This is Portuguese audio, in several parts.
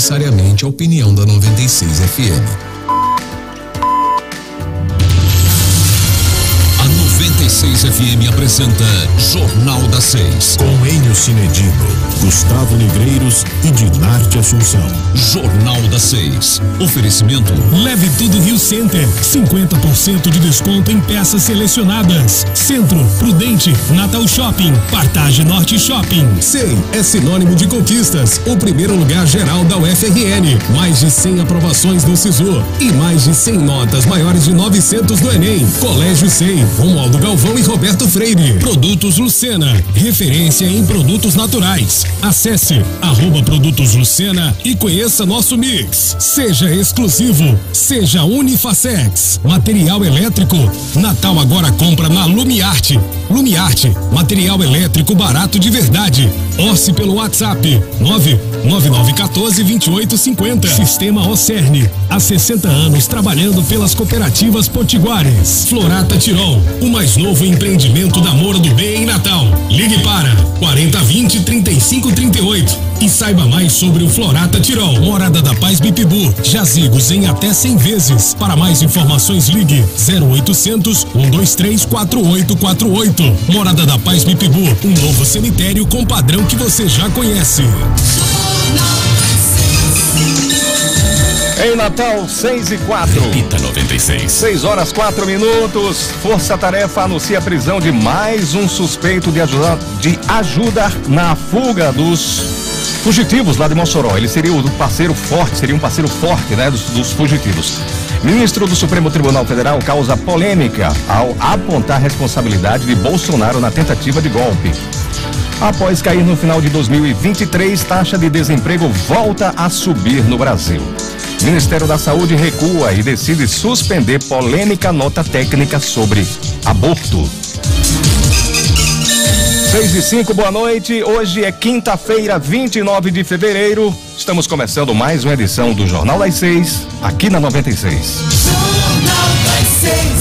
necessariamente a opinião da 96 FM. A 96 FM apresenta Jornal da Seis. Com Enio Cinedino, Gustavo Negreiros e Dinarte Assunção. Jornal da Seis. Oferecimento. Leve tudo Rio Center. 50% de desconto em peças selecionadas. Centro, Prudente, Natal Shopping, Partage Norte Shopping. SEI é sinônimo de conquistas. O primeiro lugar geral da UFRN. Mais de 100 aprovações no SISU e mais de 100 notas maiores de 900 no Enem. Colégio SEI, Romualdo Galvão e Roberto Freire. Produtos Lucena, referência em produtos naturais. Acesse arroba Produtos Lucena e conheça nosso mix. Seja exclusivo, seja Unifacex. Material elétrico. Natal agora compra na Lumiarte. Lumiarte, material elétrico barato de verdade. Orce pelo WhatsApp 99914 2850. Sistema Ocerne. Há 60 anos trabalhando pelas cooperativas potiguares. Florata Tirol, o mais novo empreendimento da Moura do B em Natal. Ligue para 4020 3538 e saiba mais sobre o Florata Tirol. Morada da Paz Bipibu. Jazigos em até 100 vezes. Para mais informações ligue 0800 123 4848. Morada da Paz Bipibu, um novo cemitério com padrão que você já conhece. Em Natal, 6 e 4. Repita 96. 6 horas 4 minutos. Força Tarefa anuncia a prisão de mais um suspeito de ajudar, de ajudar na fuga dos fugitivos lá de Mossoró. Ele seria o parceiro forte, seria um parceiro forte, né, dos, dos fugitivos. Ministro do Supremo Tribunal Federal causa polêmica ao apontar responsabilidade de Bolsonaro na tentativa de golpe. Após cair no final de 2023, taxa de desemprego volta a subir no Brasil. Ministério da Saúde recua e decide suspender polêmica nota técnica sobre aborto. 6 e 5, boa noite. Hoje é quinta-feira, 29 de fevereiro. Estamos começando mais uma edição do Jornal das Seis, aqui na 96. Jornal das Seis.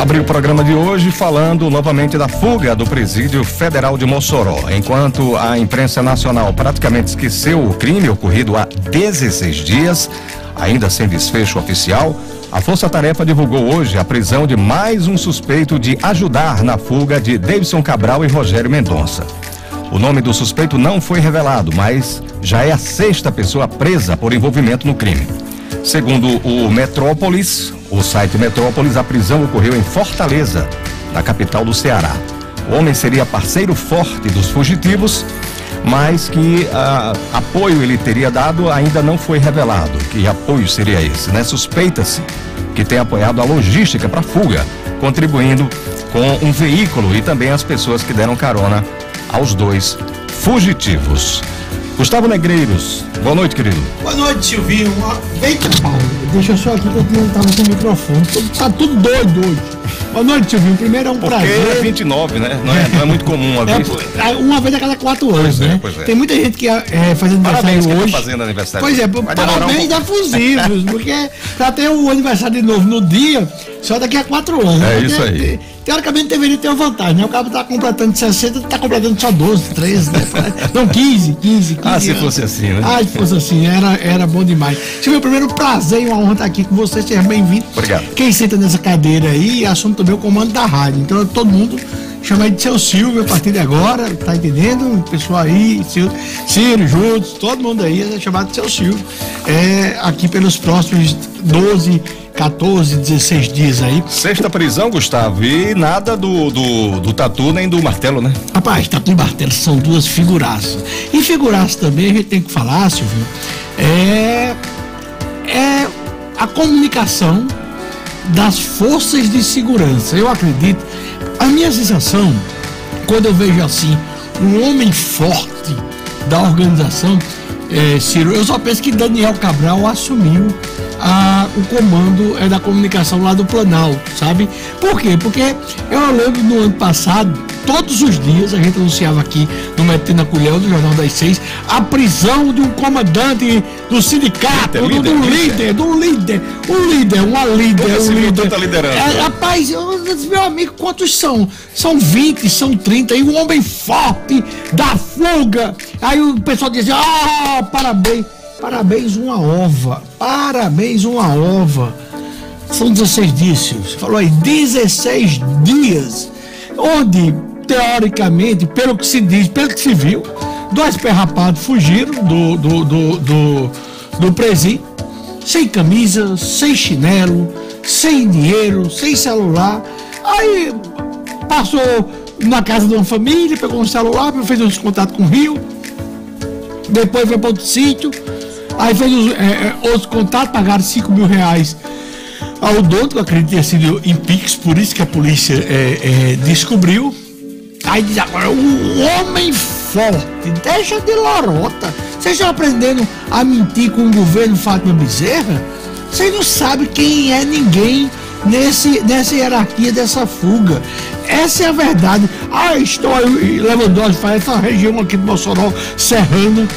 Abri o programa de hoje falando novamente da fuga do presídio federal de Mossoró. Enquanto a imprensa nacional praticamente esqueceu o crime ocorrido há 16 dias, ainda sem desfecho oficial, a Força Tarefa divulgou hoje a prisão de mais um suspeito de ajudar na fuga de Davidson Cabral e Rogério Mendonça. O nome do suspeito não foi revelado, mas já é a sexta pessoa presa por envolvimento no crime. Segundo o Metrópolis, o site Metrópolis, a prisão ocorreu em Fortaleza, na capital do Ceará. O homem seria parceiro forte dos fugitivos, mas que ah, apoio ele teria dado ainda não foi revelado. Que apoio seria esse, né? Suspeita-se que tem apoiado a logística para a fuga, contribuindo com um veículo e também as pessoas que deram carona aos dois fugitivos. Gustavo Negreiros, boa noite, querido. Boa noite, Silvinho. Eita, Paulo, deixa eu só aqui que eu não tava com o microfone. Tá tudo doido hoje. Boa noite, Silvinho. Primeiro é um Porque é prazer. 29, né? Não é, não é muito comum uma É, vez. pô, uma vez a cada quatro anos, Pois é, né? pois é. Tem muita gente que é, faz aniversário Parabéns tá hoje. fazendo aniversário. Pois é, Vai demorar um parabéns pouco. efusivos, porque pra ter o aniversário de novo no dia, só daqui a quatro anos. É Porque, isso aí. te- Teoricamente deveria ter uma vantagem, né? O cara tá completando 60, tá completando só 12, 13, né? Não, 15, 15, 15. Ah, se anos. fosse assim, né? Ah, se fosse assim, era, era bom demais. Silvio, primeiro prazer e uma honra estar aqui com você, seja bem-vindo. Obrigado. Quem senta nessa cadeira aí assume também o comando da rádio. Então todo mundo chama ele de seu Silvio a partir de agora, tá entendendo? O pessoal aí, Ciro, Ciro juntos, todo mundo aí é chamado de seu Silvio. É, aqui pelos próximos 12, 14, 16 dias aí. Sexta prisão, Gustavo, e nada do, do, do tatu nem do martelo, né? Rapaz, Tatu e Bartelo são duas figuraças. E figuraças também, a gente tem que falar, Silvio, é, é a comunicação das forças de segurança. Eu acredito, a minha sensação, quando eu vejo assim, um homem forte da organização, é, Ciro, eu só penso que Daniel Cabral assumiu a- o comando é, da comunicação lá do Planalto, sabe? Por quê? Porque eu lembro no ano passado, todos os dias, a gente anunciava aqui no Metendo Colhão, do Jornal das Seis, a prisão de um comandante do sindicato, líder, do, líder, líder, do líder, um líder, uma líder, um líder. liderando. É, rapaz, eu, meu amigo, quantos são? São 20, são 30, e um homem forte, da fuga. Aí o pessoal dizia, ah, parabéns, parabéns, uma ova, parabéns, uma ova. São 16 dias, você falou aí, 16 dias, onde, teoricamente, pelo que se diz, pelo que se viu, dois perrapados fugiram do, do, do, do, do presídio, sem camisa, sem chinelo, sem dinheiro, sem celular. Aí passou na casa de uma família, pegou um celular, fez uns contatos com o Rio, depois foi para outro sítio, aí fez os, é, é outros contatos, pagaram 5 mil reais ao dono, que eu acredito sido em Pix, por isso que a polícia é, é, descobriu. Aí diz agora, um homem forte, deixa de lorota. Vocês estão aprendendo a mentir com o governo Fátima Bezerra? Vocês não sabem quem é ninguém nesse, nessa hierarquia dessa fuga. Essa é a verdade. Ah, estou aí, Lewandowski faz essa região aqui do Mossoró, serrando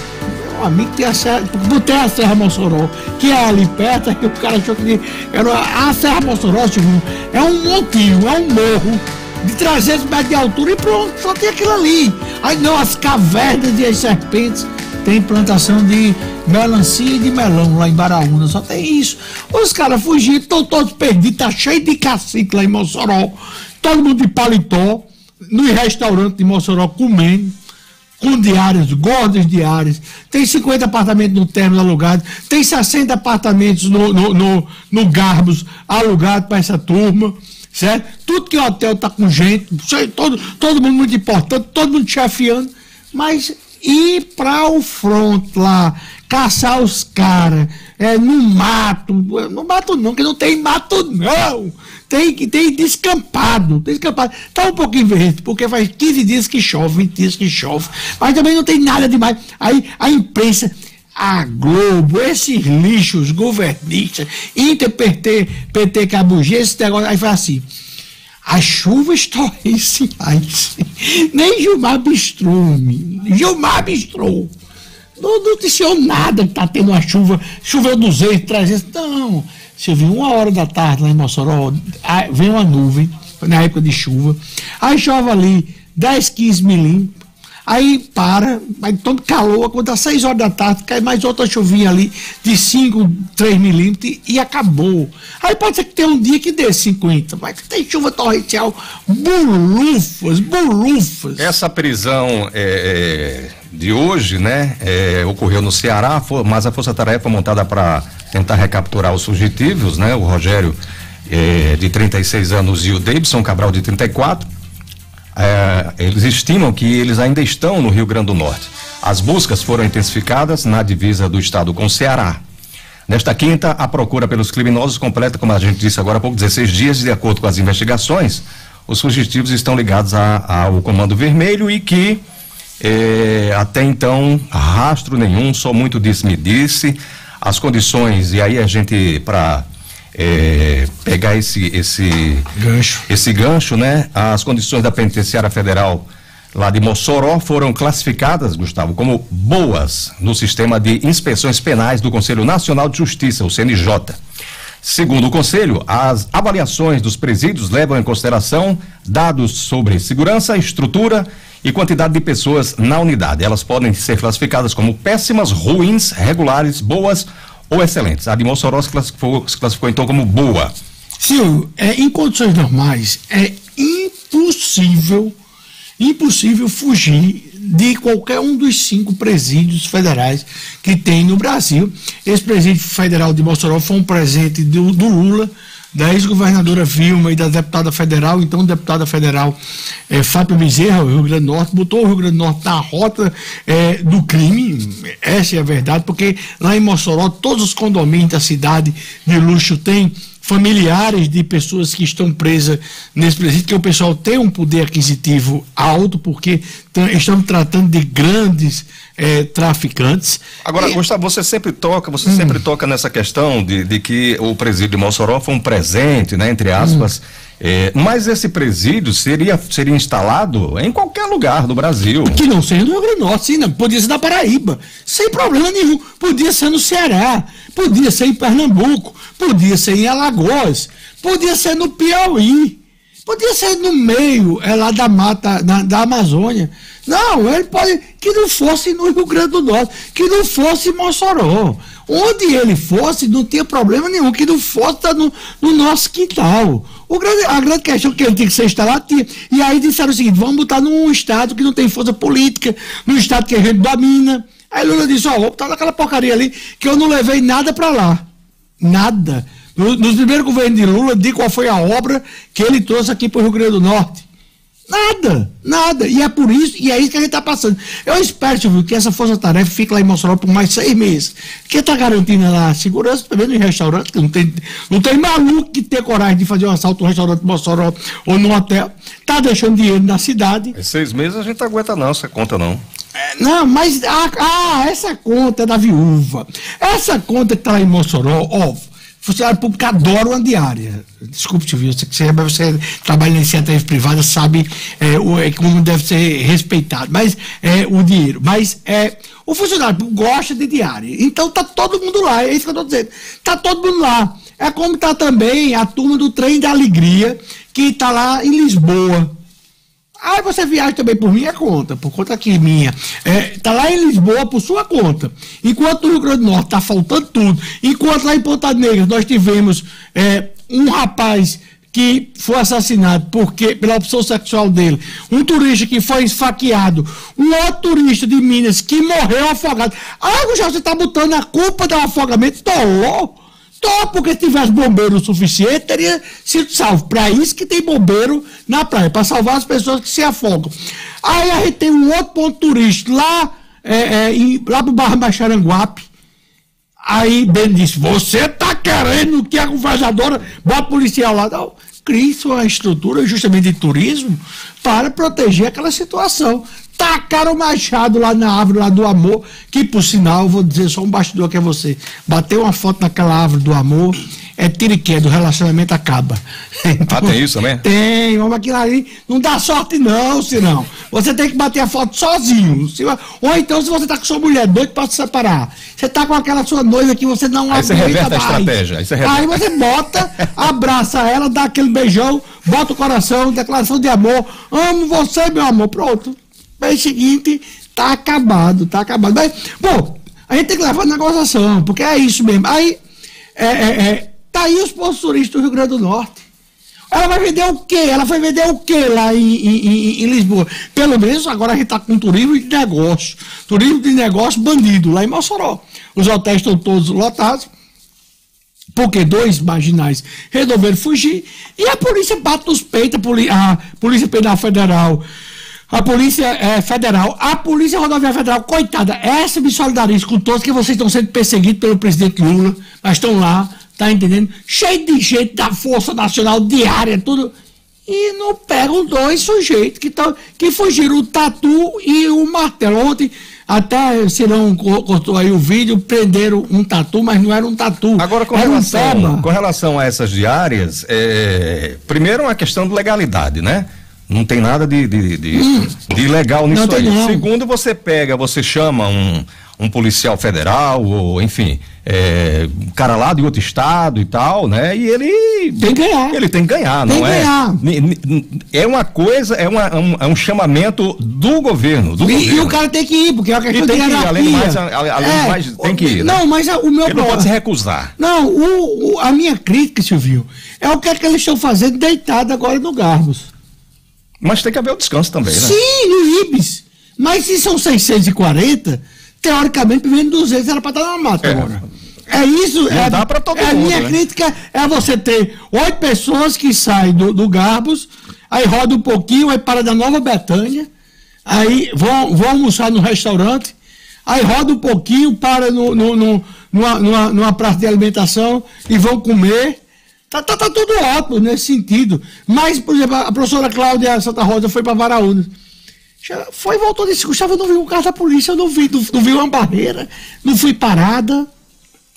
um amigo tem a Serra, botei a Serra Mossoró, que é ali perto, e o cara achou que era a Serra Mossoró, tipo, é um montinho, é um morro de 300 metros de altura e pronto, só tem aquilo ali. Aí não, as cavernas e as serpentes, tem plantação de melancia e de melão lá em Baraúna, só tem isso. Os caras fugiram, estão todos perdidos, tá cheio de cacique lá em Mossoró, todo mundo de paletó, no restaurante de Mossoró comendo com diárias, gordas diárias, tem 50 apartamentos no término alugados, tem 60 apartamentos no, no, no, no Garbos alugados para essa turma, certo? Tudo que o hotel tá com gente, todo, todo mundo muito importante, todo mundo chefiando, mas ir para o front lá, caçar os caras, é, no mato, no mato não, que não tem mato não, tem que tem descampado, descampado. Tá um pouquinho verde, porque faz 15 dias que chove, 20 dias que chove, mas também não tem nada demais. Aí a imprensa, a Globo, esses lixos governistas, Inter, PT, PT Cabugi, esse negócio, aí faz assim. As chuvas torrenciais. Nem Gilmar Bistrume. Gilmar Bistrume não noticiou nada que está tendo uma chuva, choveu 200, 300. Não. Você viu uma hora da tarde lá em Mossoró, vem uma nuvem, na época de chuva, aí chove ali 10, 15 milímetros, aí para, aí todo calor, quando dá 6 horas da tarde, cai mais outra chuvinha ali de 5, 3 milímetros e, acabou. Aí pode ser que tenha um dia que dê 50, mas tem chuva torrencial, bolufas, bolufas. Essa prisão é, é de hoje, né, é, ocorreu no Ceará, mas a força-tarefa montada para tentar recapturar os fugitivos, né, o Rogério é, de 36 anos e o Davidson Cabral de 34, é, eles estimam que eles ainda estão no Rio Grande do Norte. As buscas foram intensificadas na divisa do estado com o Ceará. Nesta quinta, a procura pelos criminosos completa, como a gente disse agora há pouco, 16 dias, de acordo com as investigações. Os fugitivos estão ligados ao Comando Vermelho e que é, até então, rastro nenhum, só muito disse-me-disse. As condições, e aí a gente, para é, pegar esse, esse gancho. esse gancho, né? As condições da penitenciária federal lá de Mossoró foram classificadas, Gustavo, como boas no sistema de inspeções penais do Conselho Nacional de Justiça, o CNJ. Segundo o Conselho, as avaliações dos presídios levam em consideração dados sobre segurança, estrutura e quantidade de pessoas na unidade. Elas podem ser classificadas como péssimas, ruins, regulares, boas ou excelentes. A de Mossoró se classificou, se classificou então como boa. Sim, é, em condições normais é impossível, impossível fugir de qualquer um dos cinco presídios federais que tem no Brasil. Esse presídio federal de Mossoró foi um presente do, do Lula da ex-governadora Vilma e da deputada federal, então deputada federal é, Fábio Bezerra, Rio Grande do Norte, botou o Rio Grande do Norte na rota é, do crime, essa é a verdade, porque lá em Mossoró todos os condomínios da cidade de luxo têm familiares de pessoas que estão presas nesse presídio, que o pessoal tem um poder aquisitivo alto, porque estamos tratando de grandes é, traficantes. Agora, e... Gustavo, você sempre toca, você hum. sempre toca nessa questão de, de que o presídio de Mossoró foi um presente, né, entre aspas, hum. É, mas esse presídio seria, seria instalado em qualquer lugar do Brasil. Que não seja no Rio Grande do Norte, sim, não. podia ser na Paraíba, sem problema nenhum. Podia ser no Ceará, podia ser em Pernambuco, podia ser em Alagoas, podia ser no Piauí, podia ser no meio, é lá da mata, na, da Amazônia. Não, ele pode. Que não fosse no Rio Grande do Norte, que não fosse em Mossoró. Onde ele fosse, não tinha problema nenhum, que não fosse tá no, no nosso quintal. Grande, a grande questão que ele tinha que ser instalado tinha. E aí disseram o seguinte: vamos botar num estado que não tem força política, num estado que a gente domina. Aí Lula disse: ó, oh, vou botar naquela porcaria ali, que eu não levei nada para lá. Nada. No, nos primeiros governos de Lula, de qual foi a obra que ele trouxe aqui para o Rio Grande do Norte. Nada, nada. E é por isso, e é isso que a gente está passando. Eu espero, Silvio, que essa força-tarefa fique lá em Mossoró por mais seis meses. Porque está garantindo lá a segurança também no restaurante, que não tem, não tem maluco que ter coragem de fazer um assalto no restaurante de Mossoró ou no hotel. Está deixando dinheiro na cidade. Em seis meses a gente não aguenta não, essa conta não. É, não, mas ah, ah, essa conta é da viúva. Essa conta que está lá em Mossoró, ó, funcionário público adora uma diária. Desculpe, tio, você, você, você trabalha em iniciativa privada, sabe é, o, é, como deve ser respeitado. Mas é, o dinheiro. Mas é, o funcionário público gosta de diária. Então tá todo mundo lá, é isso que eu estou dizendo. Tá todo mundo lá. É como tá também a turma do trem da alegria, que está lá em Lisboa Aí você viaja também por minha conta, por conta aqui minha. É, tá lá em Lisboa por sua conta. Enquanto no Rio Grande do Norte tá faltando tudo. Enquanto lá em Ponta Negra nós tivemos é, um rapaz que foi assassinado porque pela opção sexual dele, um turista que foi esfaqueado, um outro turista de Minas que morreu afogado. Ah, já você está botando a culpa do afogamento, tô porque se tivesse bombeiro o suficiente, teria sido salvo. Para isso que tem bombeiro na praia, para salvar as pessoas que se afogam. Aí a gente tem um outro ponto turístico lá, é, é, em, lá pro Barra Baixaranguape. Aí Ben disse: Você tá querendo que a governadora bota policial lá? Não, crie uma estrutura justamente de turismo para proteger aquela situação tacaram o machado lá na árvore lá do amor, que por sinal, vou dizer só um bastidor que é você. Bateu uma foto naquela árvore do amor, é tiro e queda, o relacionamento acaba. Então, ah, tem isso também? Tem, mas aquilo ali não dá sorte não, senão. Você tem que bater a foto sozinho. Ou então, se você tá com sua mulher doido para se separar, você tá com aquela sua noiva que você não aí você reverte a estratégia. Aí você, aí você bota, abraça ela, dá aquele beijão, bota o coração, declaração de amor, amo você, meu amor, pronto mês seguinte tá acabado, tá acabado. Mas, bom, a gente tem que levar a negociação, porque é isso mesmo. Aí, é, é, é, tá aí os postos turísticos do Rio Grande do Norte. Ela vai vender o quê? Ela vai vender o quê lá em, em, em Lisboa? Pelo menos agora a gente está com turismo de negócio. Turismo de negócio bandido, lá em Mossoró. Os hotéis estão todos lotados, porque dois marginais resolveram fugir, e a polícia bate nos peitos, a Polícia Penal Federal a Polícia é, Federal, a Polícia Rodoviária Federal, coitada, essa me solidariza com todos que vocês estão sendo perseguidos pelo presidente Lula, mas estão lá, tá entendendo? Cheio de gente da Força Nacional Diária, tudo. E não pegam dois sujeitos que, tão, que fugiram, o Tatu e o Martelo. Ontem, até se não cortou aí o vídeo, prenderam um tatu, mas não era um tatu. Agora, com, relação, um com relação a essas diárias, é, primeiro uma questão de legalidade, né? Não tem nada de, de, de, hum. de ilegal nisso aí. Não. Segundo, você pega, você chama um, um policial federal, ou enfim, é, um cara lá de outro estado e tal, né? E ele. Tem que ganhar. Ele tem que ganhar, tem não que é? Ganhar. É uma coisa, é, uma, é um, é um chamamento do governo. Do e, governo. e, o cara tem que ir, porque é uma questão tem de que ir, além mais, além é, mais, tem que ir. Né? Não, mas o meu. Ele não pode se recusar. Não, o, o, a minha crítica, Silvio, é o que, é que eles estão fazendo deitado agora no Garbos. Mas tem que haver o descanso também, né? Sim, no IBS. Mas se são 640, teoricamente, menos 200 era para estar na mata é. agora. É isso. Não é, dá para todo é, mundo. A minha né? crítica é você ter oito pessoas que saem do, do Garbos, aí roda um pouquinho, aí para da Nova Betânia, aí vão, vão almoçar no restaurante, aí roda um pouquinho, para no, no, no numa, numa, numa praça de alimentação e vão comer. Tá, tá, tá tudo ótimo nesse sentido. Mas, por exemplo, a professora Cláudia Santa Rosa foi para Varaúna. Foi e voltou disse, Gustavo, eu não vi o carro da polícia, eu não vi, não, não vi uma barreira, não fui parada.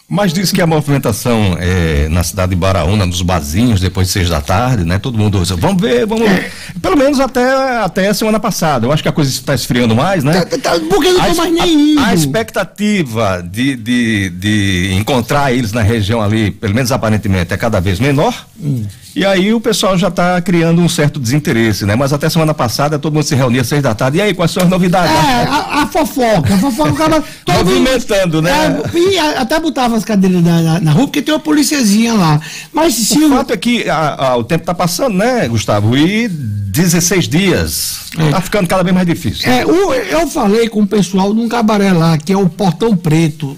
Mas diz que a movimentação é, na cidade de Baraúna, nos barzinhos, depois de seis da tarde, né? Todo mundo, vamos ver, vamos ver. Pelo menos até, até a semana passada. Eu acho que a coisa está esfriando mais, né? Tá, tá, porque não estou mais nem. A, a expectativa de, de, de encontrar eles na região ali, pelo menos aparentemente, é cada vez menor. Hum. E aí o pessoal já está criando um certo desinteresse, né? Mas até semana passada todo mundo se reunia às seis da tarde. E aí, quais são as novidades? É, a, a fofoca, a fofoca acaba Movimentando, né? É, e até botava as cadeiras na, na, na, rua, porque tem uma policiazinha lá. Mas se o, fato é que a, a, o tempo está passando, né, Gustavo? E 16 dias. É. Tá ficando cada vez mais difícil. É, o, eu falei com o pessoal num cabaré lá, que é o Portão Preto.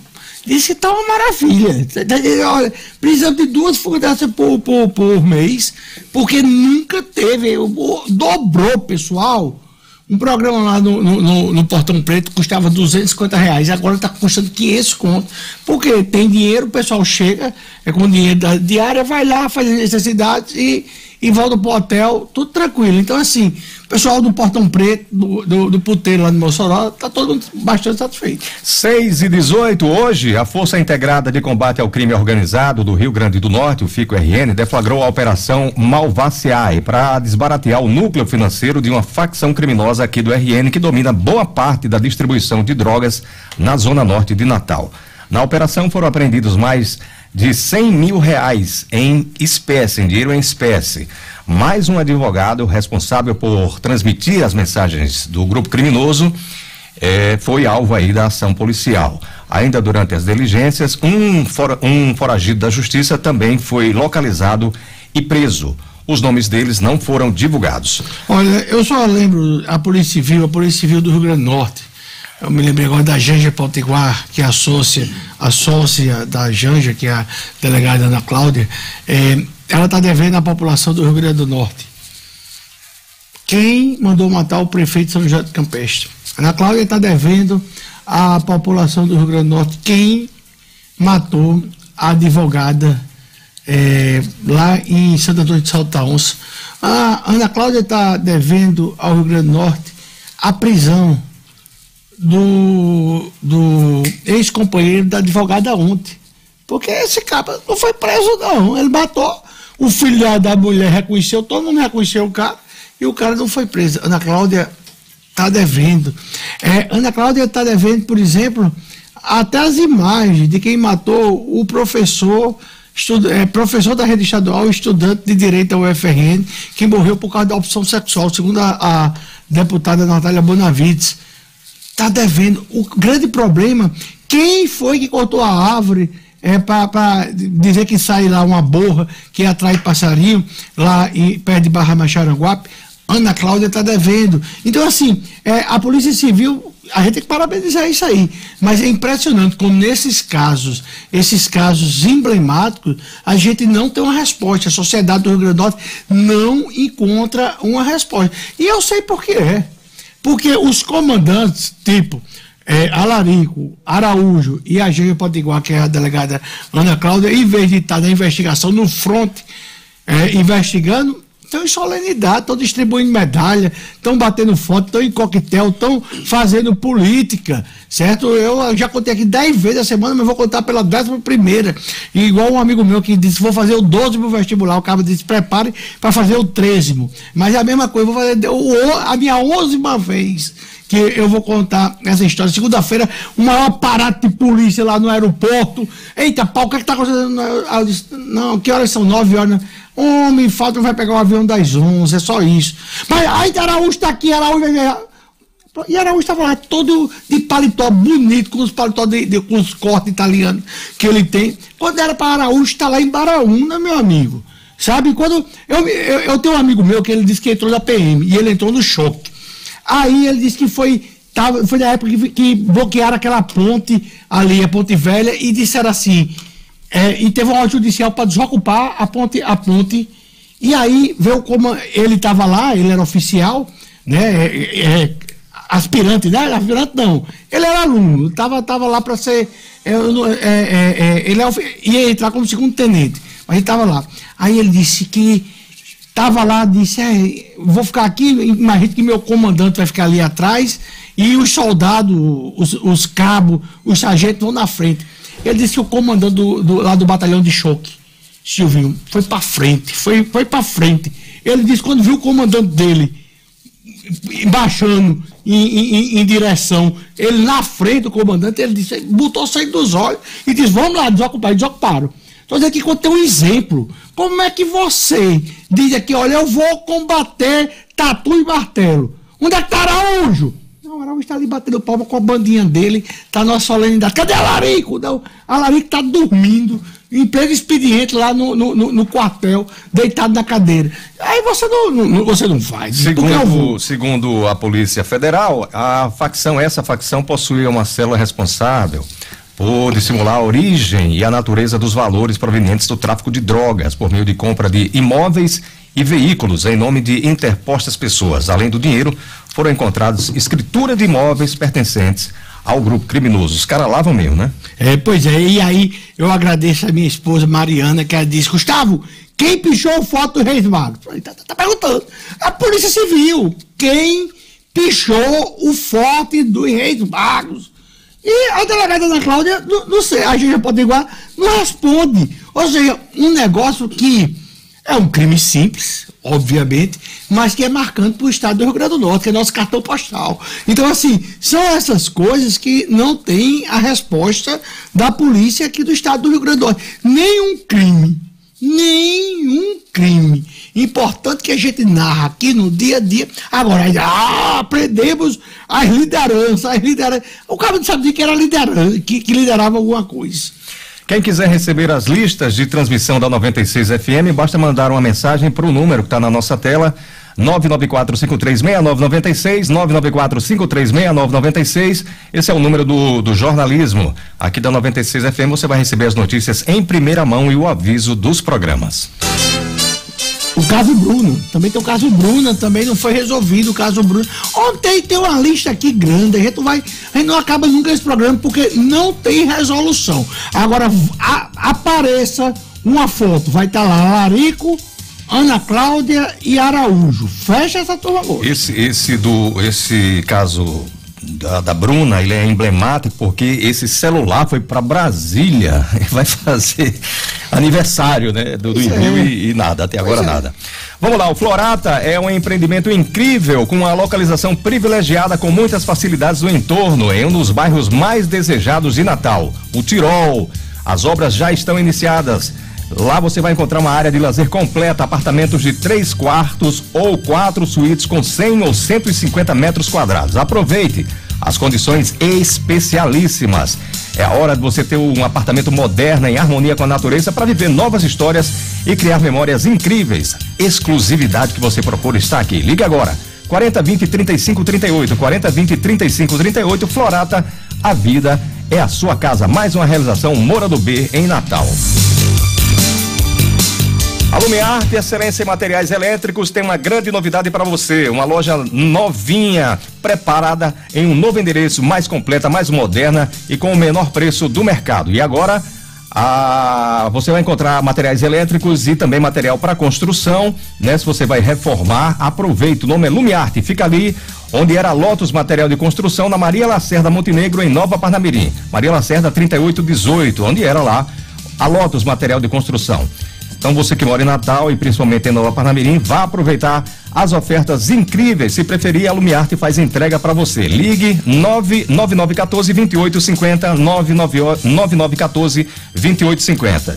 Disse que tá uma maravilha. Olha, precisamos de duas dessas por, por, por mês, porque nunca teve. Dobrou, pessoal. Um programa lá no, no, no, Portão Preto custava 250 reais, agora está custando 500 conto. Porque tem dinheiro, o pessoal chega, é com dinheiro da diária, vai lá, faz necessidades e e volta pro hotel, tudo tranquilo. Então, assim, o pessoal do Portão Preto, do, do, do puteiro lá no Mossoró, tá todo mundo bastante satisfeito. 6 e 18 hoje, a Força Integrada de Combate ao Crime Organizado do Rio Grande do Norte, o FICO-RN, deflagrou a Operação Malvaceai para desbaratear o núcleo financeiro de uma facção criminosa aqui do RN que domina boa parte da distribuição de drogas na zona norte de Natal. Na operação foram apreendidos mais de 100 mil reais em espécie, em dinheiro em espécie. Mais um advogado responsável por transmitir as mensagens do grupo criminoso eh, foi alvo aí da ação policial. Ainda durante as diligências, um, for, um foragido da justiça também foi localizado e preso. Os nomes deles não foram divulgados. Olha, eu só lembro a Polícia Civil, a Polícia Civil do Rio Grande do Norte eu me lembrei agora da Janja Potiguar, que é a sócia, a sócia da Janja, que é a delegada Ana Cláudia. É, ela está devendo à população do Rio Grande do Norte. Quem mandou matar o prefeito de São José do Campestre? Ana Cláudia está devendo à população do Rio Grande do Norte quem matou a advogada é, lá em Santo Antônio de Salta Onça. A Ana Cláudia está devendo ao Rio Grande do Norte a prisão do, do ex-companheiro da advogada ontem. Porque esse cara não foi preso, não. Ele matou. O filho da mulher reconheceu, todo mundo reconheceu o cara, e o cara não foi preso. Ana Cláudia está devendo. É, Ana Cláudia está devendo, por exemplo, até as imagens de quem matou o professor. Estudo, é, professor da rede estadual, estudante de direito da UFRN, que morreu por causa da opção sexual, segundo a, a deputada Natália Bonavides está devendo. O grande problema, quem foi que cortou a árvore é, para dizer que sai lá uma borra que atrai passarinho lá em, perto de Barra Macharanguape? Ana Cláudia está devendo. Então, assim, é, a Polícia Civil, a gente tem que parabenizar isso aí. Mas é impressionante como nesses casos, esses casos emblemáticos, a gente não tem uma resposta. A sociedade do Rio Grande do Norte não encontra uma resposta. E eu sei por que é. Porque os comandantes, tipo é, Alarico, Araújo e a Gênia Potiguar, que é a delegada Ana Cláudia, em vez de estar na investigação no fronte, é, investigando, estão em solenidade, estão distribuindo medalha, estão batendo foto, estão em coquetel, estão fazendo política, certo? Eu já contei aqui dez vezes a semana, mas vou contar pela décima primeira. E igual um amigo meu que disse, vou fazer o 12 pro vestibular, o cara disse, prepare para fazer o 13. Mas é a mesma coisa, vou fazer a minha onzima vez que eu vou contar essa história. Segunda-feira, o maior aparato de polícia lá no aeroporto. Eita, pau, o que é está acontecendo? Eu disse, não, que horas são? Nove horas. Homem, falta, vai pegar o avião das onze, é só isso. Mas aí Araújo está aqui, Araújo. E Araújo estava lá todo de paletó bonito, com os paletó de, de, com os cortes italianos que ele tem. Quando era para Araújo estar tá lá em Baraúna, meu amigo. Sabe? Quando. Eu, eu, eu, tenho um amigo meu que ele disse que entrou na PM e ele entrou no choque. Aí ele disse que foi. Foi na época que bloquearam aquela ponte ali, a Ponte Velha, e disseram assim. É, e teve uma ordem judicial para desocupar a ponte, a ponte. E aí veio como ele estava lá, ele era oficial, né? É, é, aspirante, né? Aspirante não. Ele era aluno, estava tava lá para ser. É, é, é, ele ia entrar como segundo tenente, mas ele estava lá. Aí ele disse que estava lá, disse, é, vou ficar aqui, imagino que meu comandante vai ficar ali atrás e os soldados, os, os cabos, os sargentos vão na frente. Ele disse que o comandante do, do, lá do batalhão de choque, Silvinho, foi para frente, foi, foi para frente. Ele disse que quando viu o comandante dele baixando em, em, em, direção, ele na frente do comandante, ele disse, botou sangue dos olhos e disse, vamos lá, desocupar, desocuparam. Estou dizendo aqui quando tem um exemplo. Como é que você diz aqui, olha, eu vou combater tatu e martelo. Onde é que está Araújo? Araújo está ali batendo palma com a bandinha dele, está na solenidade. Cadê a Larico? Não, a Larico está dormindo, em pleno expediente lá no, no, no, no, quartel, deitado na cadeira. Aí você não, não você não faz. Segundo, segundo a Polícia Federal, a facção, essa facção possuía uma célula responsável por dissimular a origem e a natureza dos valores provenientes do tráfico de drogas por meio de compra de imóveis e veículos em nome de interpostas pessoas. Além do dinheiro, foram encontrados escritura de imóveis pertencentes ao grupo criminoso. Os caras lavam mesmo, né? É, pois é. E aí eu agradeço a minha esposa Mariana, que ela disse, Gustavo, quem pichou foto do Reis Magos? Tá, tá, tá perguntando. A Polícia Civil. Quem pichou o forte dos Reis Magos? E a delegada Ana Cláudia, não, não sei, a gente já pode igual, não responde. Ou seja, um negócio que é um crime simples, obviamente, mas que é marcante para o estado do Rio Grande do Norte, que é nosso cartão postal. Então, assim, são essas coisas que não tem a resposta da polícia aqui do estado do Rio Grande do Norte. Nenhum crime, nenhum crime importante que a gente narra aqui no dia a dia. Agora, ah, aprendemos as lideranças, as lideranças. O cara não sabia que era liderança, que, que liderava alguma coisa. Quem quiser receber as listas de transmissão da 96 FM, basta mandar uma mensagem para o número que está na nossa tela. 994-536996, 994-536996. Esse é o número do, do jornalismo. Aqui da 96 FM você vai receber as notícias em primeira mão e o aviso dos programas. O caso Bruno, também tem o caso Bruna, também não foi resolvido o caso Bruno. Ontem tem uma lista aqui grande, a gente, vai, a gente não acaba nunca esse programa porque não tem resolução. Agora, a, apareça uma foto, vai estar tá lá Larico, Ana Cláudia e Araújo. Fecha essa turma agora. Esse, esse, do, esse caso da, da, Bruna, ele é emblemático porque esse celular foi para Brasília, vai fazer aniversário, né, do, do envio é. e, e, nada, até agora é. nada. Vamos lá, o Florata é um empreendimento incrível, com uma localização privilegiada com muitas facilidades no entorno, em um dos bairros mais desejados de Natal, o Tirol. As obras já estão iniciadas. Lá você vai encontrar uma área de lazer completa, apartamentos de três quartos ou quatro suítes com 100 ou 150 metros quadrados. Aproveite as condições especialíssimas. É a hora de você ter um apartamento moderno em harmonia com a natureza para viver novas histórias e criar memórias incríveis. Exclusividade que você procura está aqui. Ligue agora. 40 20 35 38 40 20 35 38 Florata, a vida é a sua casa. Mais uma realização Moura do B em Natal. A Lumiarte, excelência em materiais elétricos, tem uma grande novidade para você. Uma loja novinha, preparada em um novo endereço, mais completa, mais moderna e com o menor preço do mercado. E agora, você vai encontrar materiais elétricos e também material para construção, né? Se você vai reformar, aproveita. O nome é Lumiarte, fica ali onde era Lotus Material de Construção, na Maria Lacerda Montenegro, em Nova Parnamirim. Maria Lacerda 3818, onde era lá a Lotus Material de Construção. Então você que mora em Natal e principalmente em Nova Parnamirim, vá aproveitar as ofertas incríveis. Se preferir, a Lumiarte faz entrega para você. Ligue 99914 2850 9914 2850.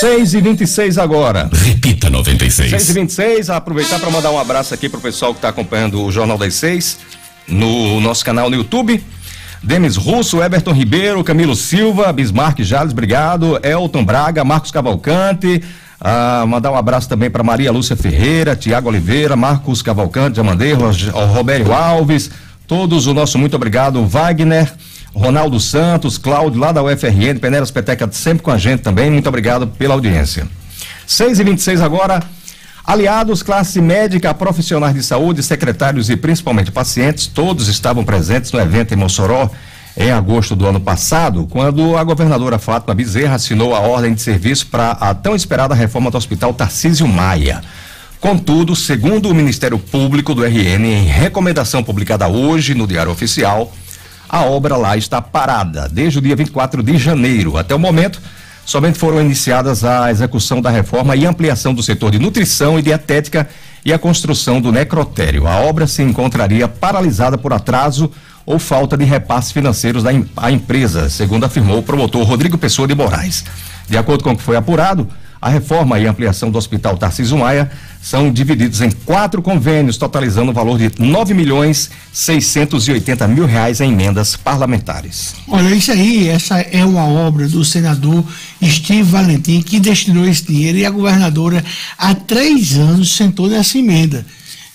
6 e 26 agora. Repita 96. 6 e 26 aproveitar para mandar um abraço aqui pro pessoal que está acompanhando o Jornal das Seis no nosso canal no YouTube. Denis Russo, Everton Ribeiro, Camilo Silva, Bismarck Jales, obrigado. Elton Braga, Marcos Cavalcante. Ah, mandar um abraço também para Maria Lúcia Ferreira, Tiago Oliveira, Marcos Cavalcante, Amandeiro, Robério Alves, todos o nosso muito obrigado, Wagner, Ronaldo Santos, Cláudio lá da UFRN, Penelas Peteca sempre com a gente também, muito obrigado pela audiência. 6 e 26 agora. Aliados, classe médica, profissionais de saúde, secretários e principalmente pacientes, todos estavam presentes no evento em Mossoró em agosto do ano passado, quando a governadora Fátima Bezerra assinou a ordem de serviço para a tão esperada reforma do Hospital Tarcísio Maia. Contudo, segundo o Ministério Público do RN, em recomendação publicada hoje no Diário Oficial, a obra lá está parada desde o dia 24 de janeiro. Até o momento, somente foram iniciadas a execução da reforma e ampliação do setor de nutrição e dietética e a construção do necrotério. A obra se encontraria paralisada por atraso ou falta de repasses financeiros a empresa, segundo afirmou o promotor Rodrigo Pessoa de Moraes. De acordo com o que foi apurado, a reforma e ampliação do Hospital Tarcísio Maia são divididos em quatro convênios, totalizando o valor de 9 milhões 680 mil reais em emendas parlamentares. Olha, isso aí, essa é uma obra do senador Steve Valentim, que destinou esse dinheiro e a governadora há três anos sentou nessa emenda.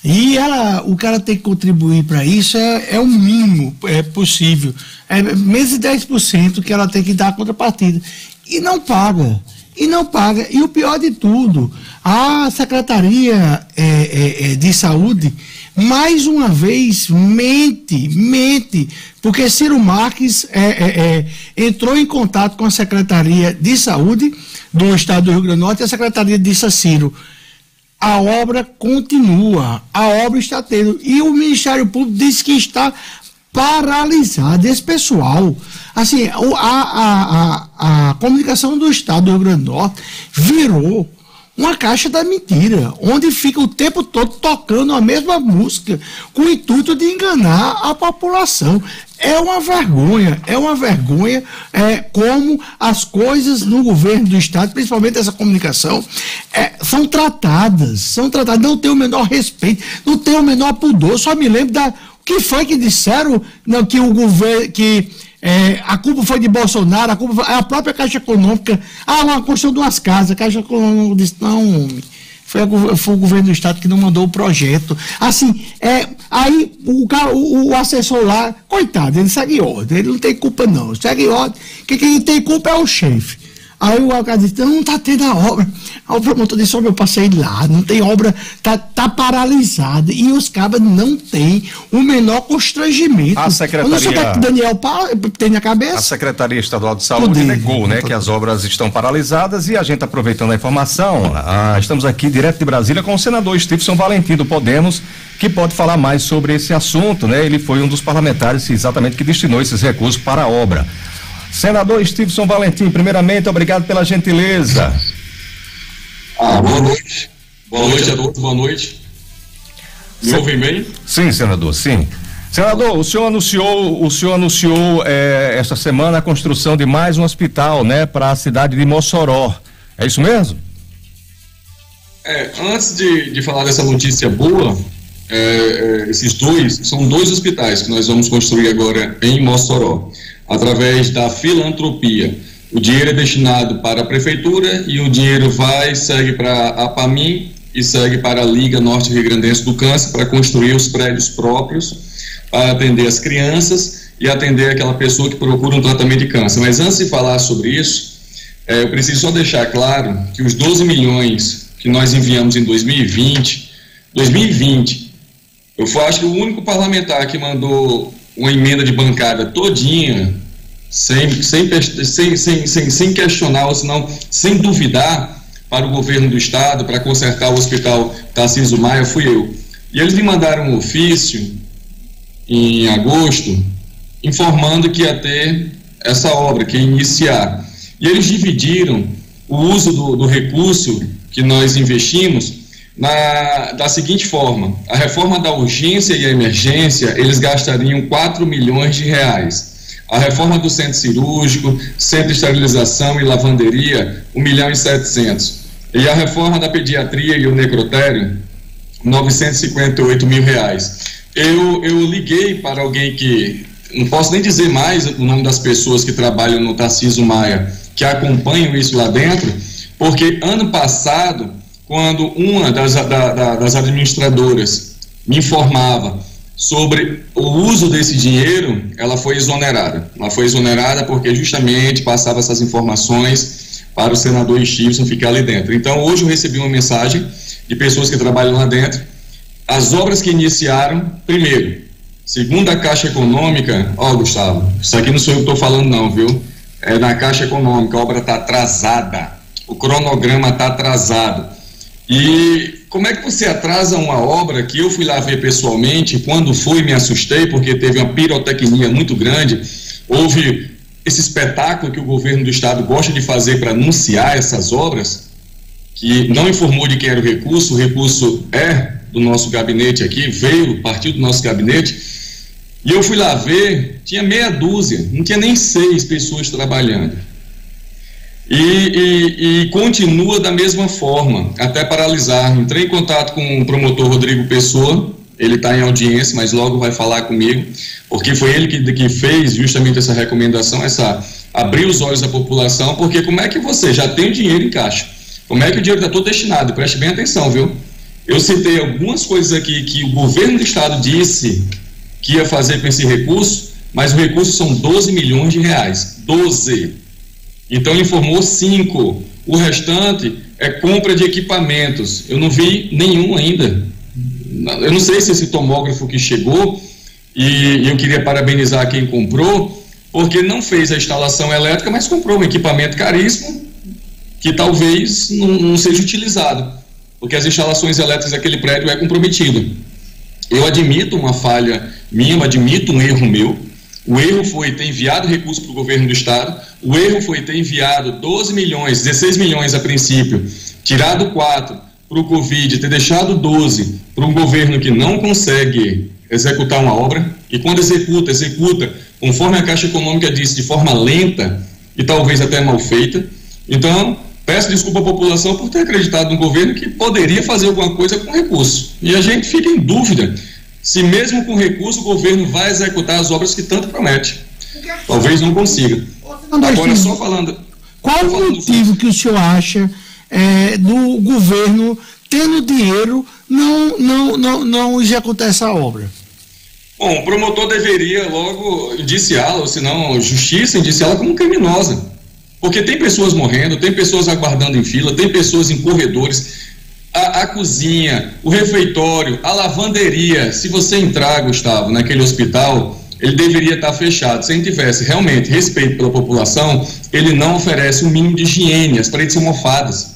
E ela, o cara tem que contribuir para isso é, é o mínimo é possível. É menos de 10% que ela tem que dar a contrapartida. E não paga e não paga. E o pior de tudo, a Secretaria é, é, é, de Saúde, mais uma vez, mente, mente, porque Ciro Marques é, é, é, entrou em contato com a Secretaria de Saúde do Estado do Rio Grande do Norte e a Secretaria disse a Ciro, a obra continua, a obra está tendo. E o Ministério Público disse que está paralisado. Esse pessoal, assim, a, a, a, a comunicação do Estado do Rio Grande do Norte virou uma caixa da mentira, onde fica o tempo todo tocando a mesma música, com o intuito de enganar a população. É uma vergonha, é uma vergonha é, como as coisas no governo do Estado, principalmente essa comunicação, é, são tratadas, são tratadas, não tem o menor respeito, não tem o menor pudor. Só me lembro da que foi que disseram não, que o governo, que é, a culpa foi de Bolsonaro, a culpa foi, a própria Caixa Econômica, ah, uma construção de umas casas, a Caixa Econômica disse, não, foi, a, foi, o governo do estado que não mandou o projeto. Assim, é, aí o, o, o assessor lá, coitado, ele segue ordem, ele não tem culpa não, segue ordem, que quem tem culpa é o chefe. Aí o alcalde disse, não, está tendo a obra. Aí o promotor disse, oh, eu passei lá, não tem obra, tá, tá paralisada. E os cabas não têm o menor constrangimento. A secretaria... Eu não sei o que Daniel tem na cabeça. A Secretaria Estadual de Saúde Poder. negou, né, que as obras estão paralisadas e a gente aproveitando a informação, ah, estamos aqui direto de Brasília com o senador Stevenson Valentim do Podemos, que pode falar mais sobre esse assunto, né? Ele foi um dos parlamentares exatamente que destinou esses recursos para a obra. Senador Stevenson Valentim, primeiramente, obrigado pela gentileza. Ah, boa noite. Boa noite a todos, boa noite. Me ouvem bem? Sim, senador, sim. Senador, o senhor anunciou, o senhor anunciou eh, esta semana a construção de mais um hospital, né, para a cidade de Mossoró. É isso mesmo? É, antes de, de falar dessa notícia boa, é, é, esses dois são dois hospitais que nós vamos construir agora em Mossoró através da filantropia. O dinheiro é destinado para a prefeitura e o dinheiro vai, segue para a PAMIM e segue para a Liga Norte Rio Grandense do Câncer para construir os prédios próprios, para atender as crianças e atender aquela pessoa que procura um tratamento de câncer. Mas antes de falar sobre isso, é, eu preciso só deixar claro que os 12 milhões que nós enviamos em 2020, 2020, eu acho que o único parlamentar que mandou uma emenda de bancada todinha, sem, sem, sem, sem, sem, sem questionar, ou senão sem duvidar, para o governo do estado, para consertar o hospital Tarcísio Maia, fui eu. E eles me mandaram um ofício em agosto, informando que ia ter essa obra, que ia iniciar. E eles dividiram o uso do, do recurso que nós investimos na, da seguinte forma: a reforma da urgência e a emergência, eles gastariam 4 milhões de reais. A reforma do centro cirúrgico, centro de esterilização e lavanderia, 1 milhão e 700. E a reforma da pediatria e o necrotério, 958 mil reais. Eu, eu liguei para alguém que, não posso nem dizer mais o nome das pessoas que trabalham no Tarciso Maia, que acompanham isso lá dentro, porque ano passado quando uma das, da, da, das administradoras me informava sobre o uso desse dinheiro, ela foi exonerada. Ela foi exonerada porque justamente passava essas informações para o senador Stevenson ficar ali dentro. Então, hoje eu recebi uma mensagem de pessoas que trabalham lá dentro. As obras que iniciaram, primeiro, segundo a Caixa Econômica, ó, oh, Gustavo, isso aqui não sou eu que estou falando, não, viu? É na Caixa Econômica, a obra está atrasada, o cronograma está atrasado. E como é que você atrasa uma obra que eu fui lá ver pessoalmente, quando fui me assustei porque teve uma pirotecnia muito grande, houve esse espetáculo que o governo do estado gosta de fazer para anunciar essas obras, que não informou de quem era o recurso, o recurso é do nosso gabinete aqui, veio, partiu do nosso gabinete, e eu fui lá ver, tinha meia dúzia, não tinha nem seis pessoas trabalhando. E, e, e, continua da mesma forma, até paralisar. Entrei em contato com o promotor Rodrigo Pessoa, ele está em audiência, mas logo vai falar comigo, porque foi ele que, que fez justamente essa recomendação, essa abrir os olhos da população, porque como é que você já tem o dinheiro em caixa? Como é que o dinheiro está todo destinado? Preste bem atenção, viu? Eu citei algumas coisas aqui que o governo do estado disse que ia fazer com esse recurso, mas o recurso são 12 milhões de reais. 12. Então ele informou 5. O restante é compra de equipamentos. Eu não vi nenhum ainda. Eu não sei se esse tomógrafo que chegou, e eu queria parabenizar quem comprou, porque não fez a instalação elétrica, mas comprou um equipamento caríssimo que talvez não, não seja utilizado, porque as instalações elétricas daquele prédio é comprometido. Eu admito uma falha minha, eu admito um erro meu. O erro foi ter enviado recurso para o governo do estado, o erro foi ter enviado 12 milhões, 16 milhões a princípio, tirado 4 para o Covid, ter deixado 12 para um governo que não consegue executar uma obra, e quando executa, executa conforme a Caixa Econômica disse, de forma lenta e talvez até mal feita. Então, peço desculpa à população por ter acreditado no governo que poderia fazer alguma coisa com recurso. E a gente fica em dúvida se mesmo com recurso o governo vai executar as obras que tanto promete. Talvez não consiga. Agora, só falando. Qual o motivo que o senhor acha é, do governo, tendo dinheiro, não, não, não, não executar essa obra? Bom, o promotor deveria logo indiciá-la, ou se não, justiça indiciá-la como criminosa. Porque tem pessoas morrendo, tem pessoas aguardando em fila, tem pessoas em corredores. A, a, cozinha, o refeitório, a lavanderia. Se você entrar, Gustavo, naquele hospital, ele deveria estar fechado. Se ele tivesse realmente respeito pela população, ele não oferece o um mínimo de higiene, as paredes são mofadas.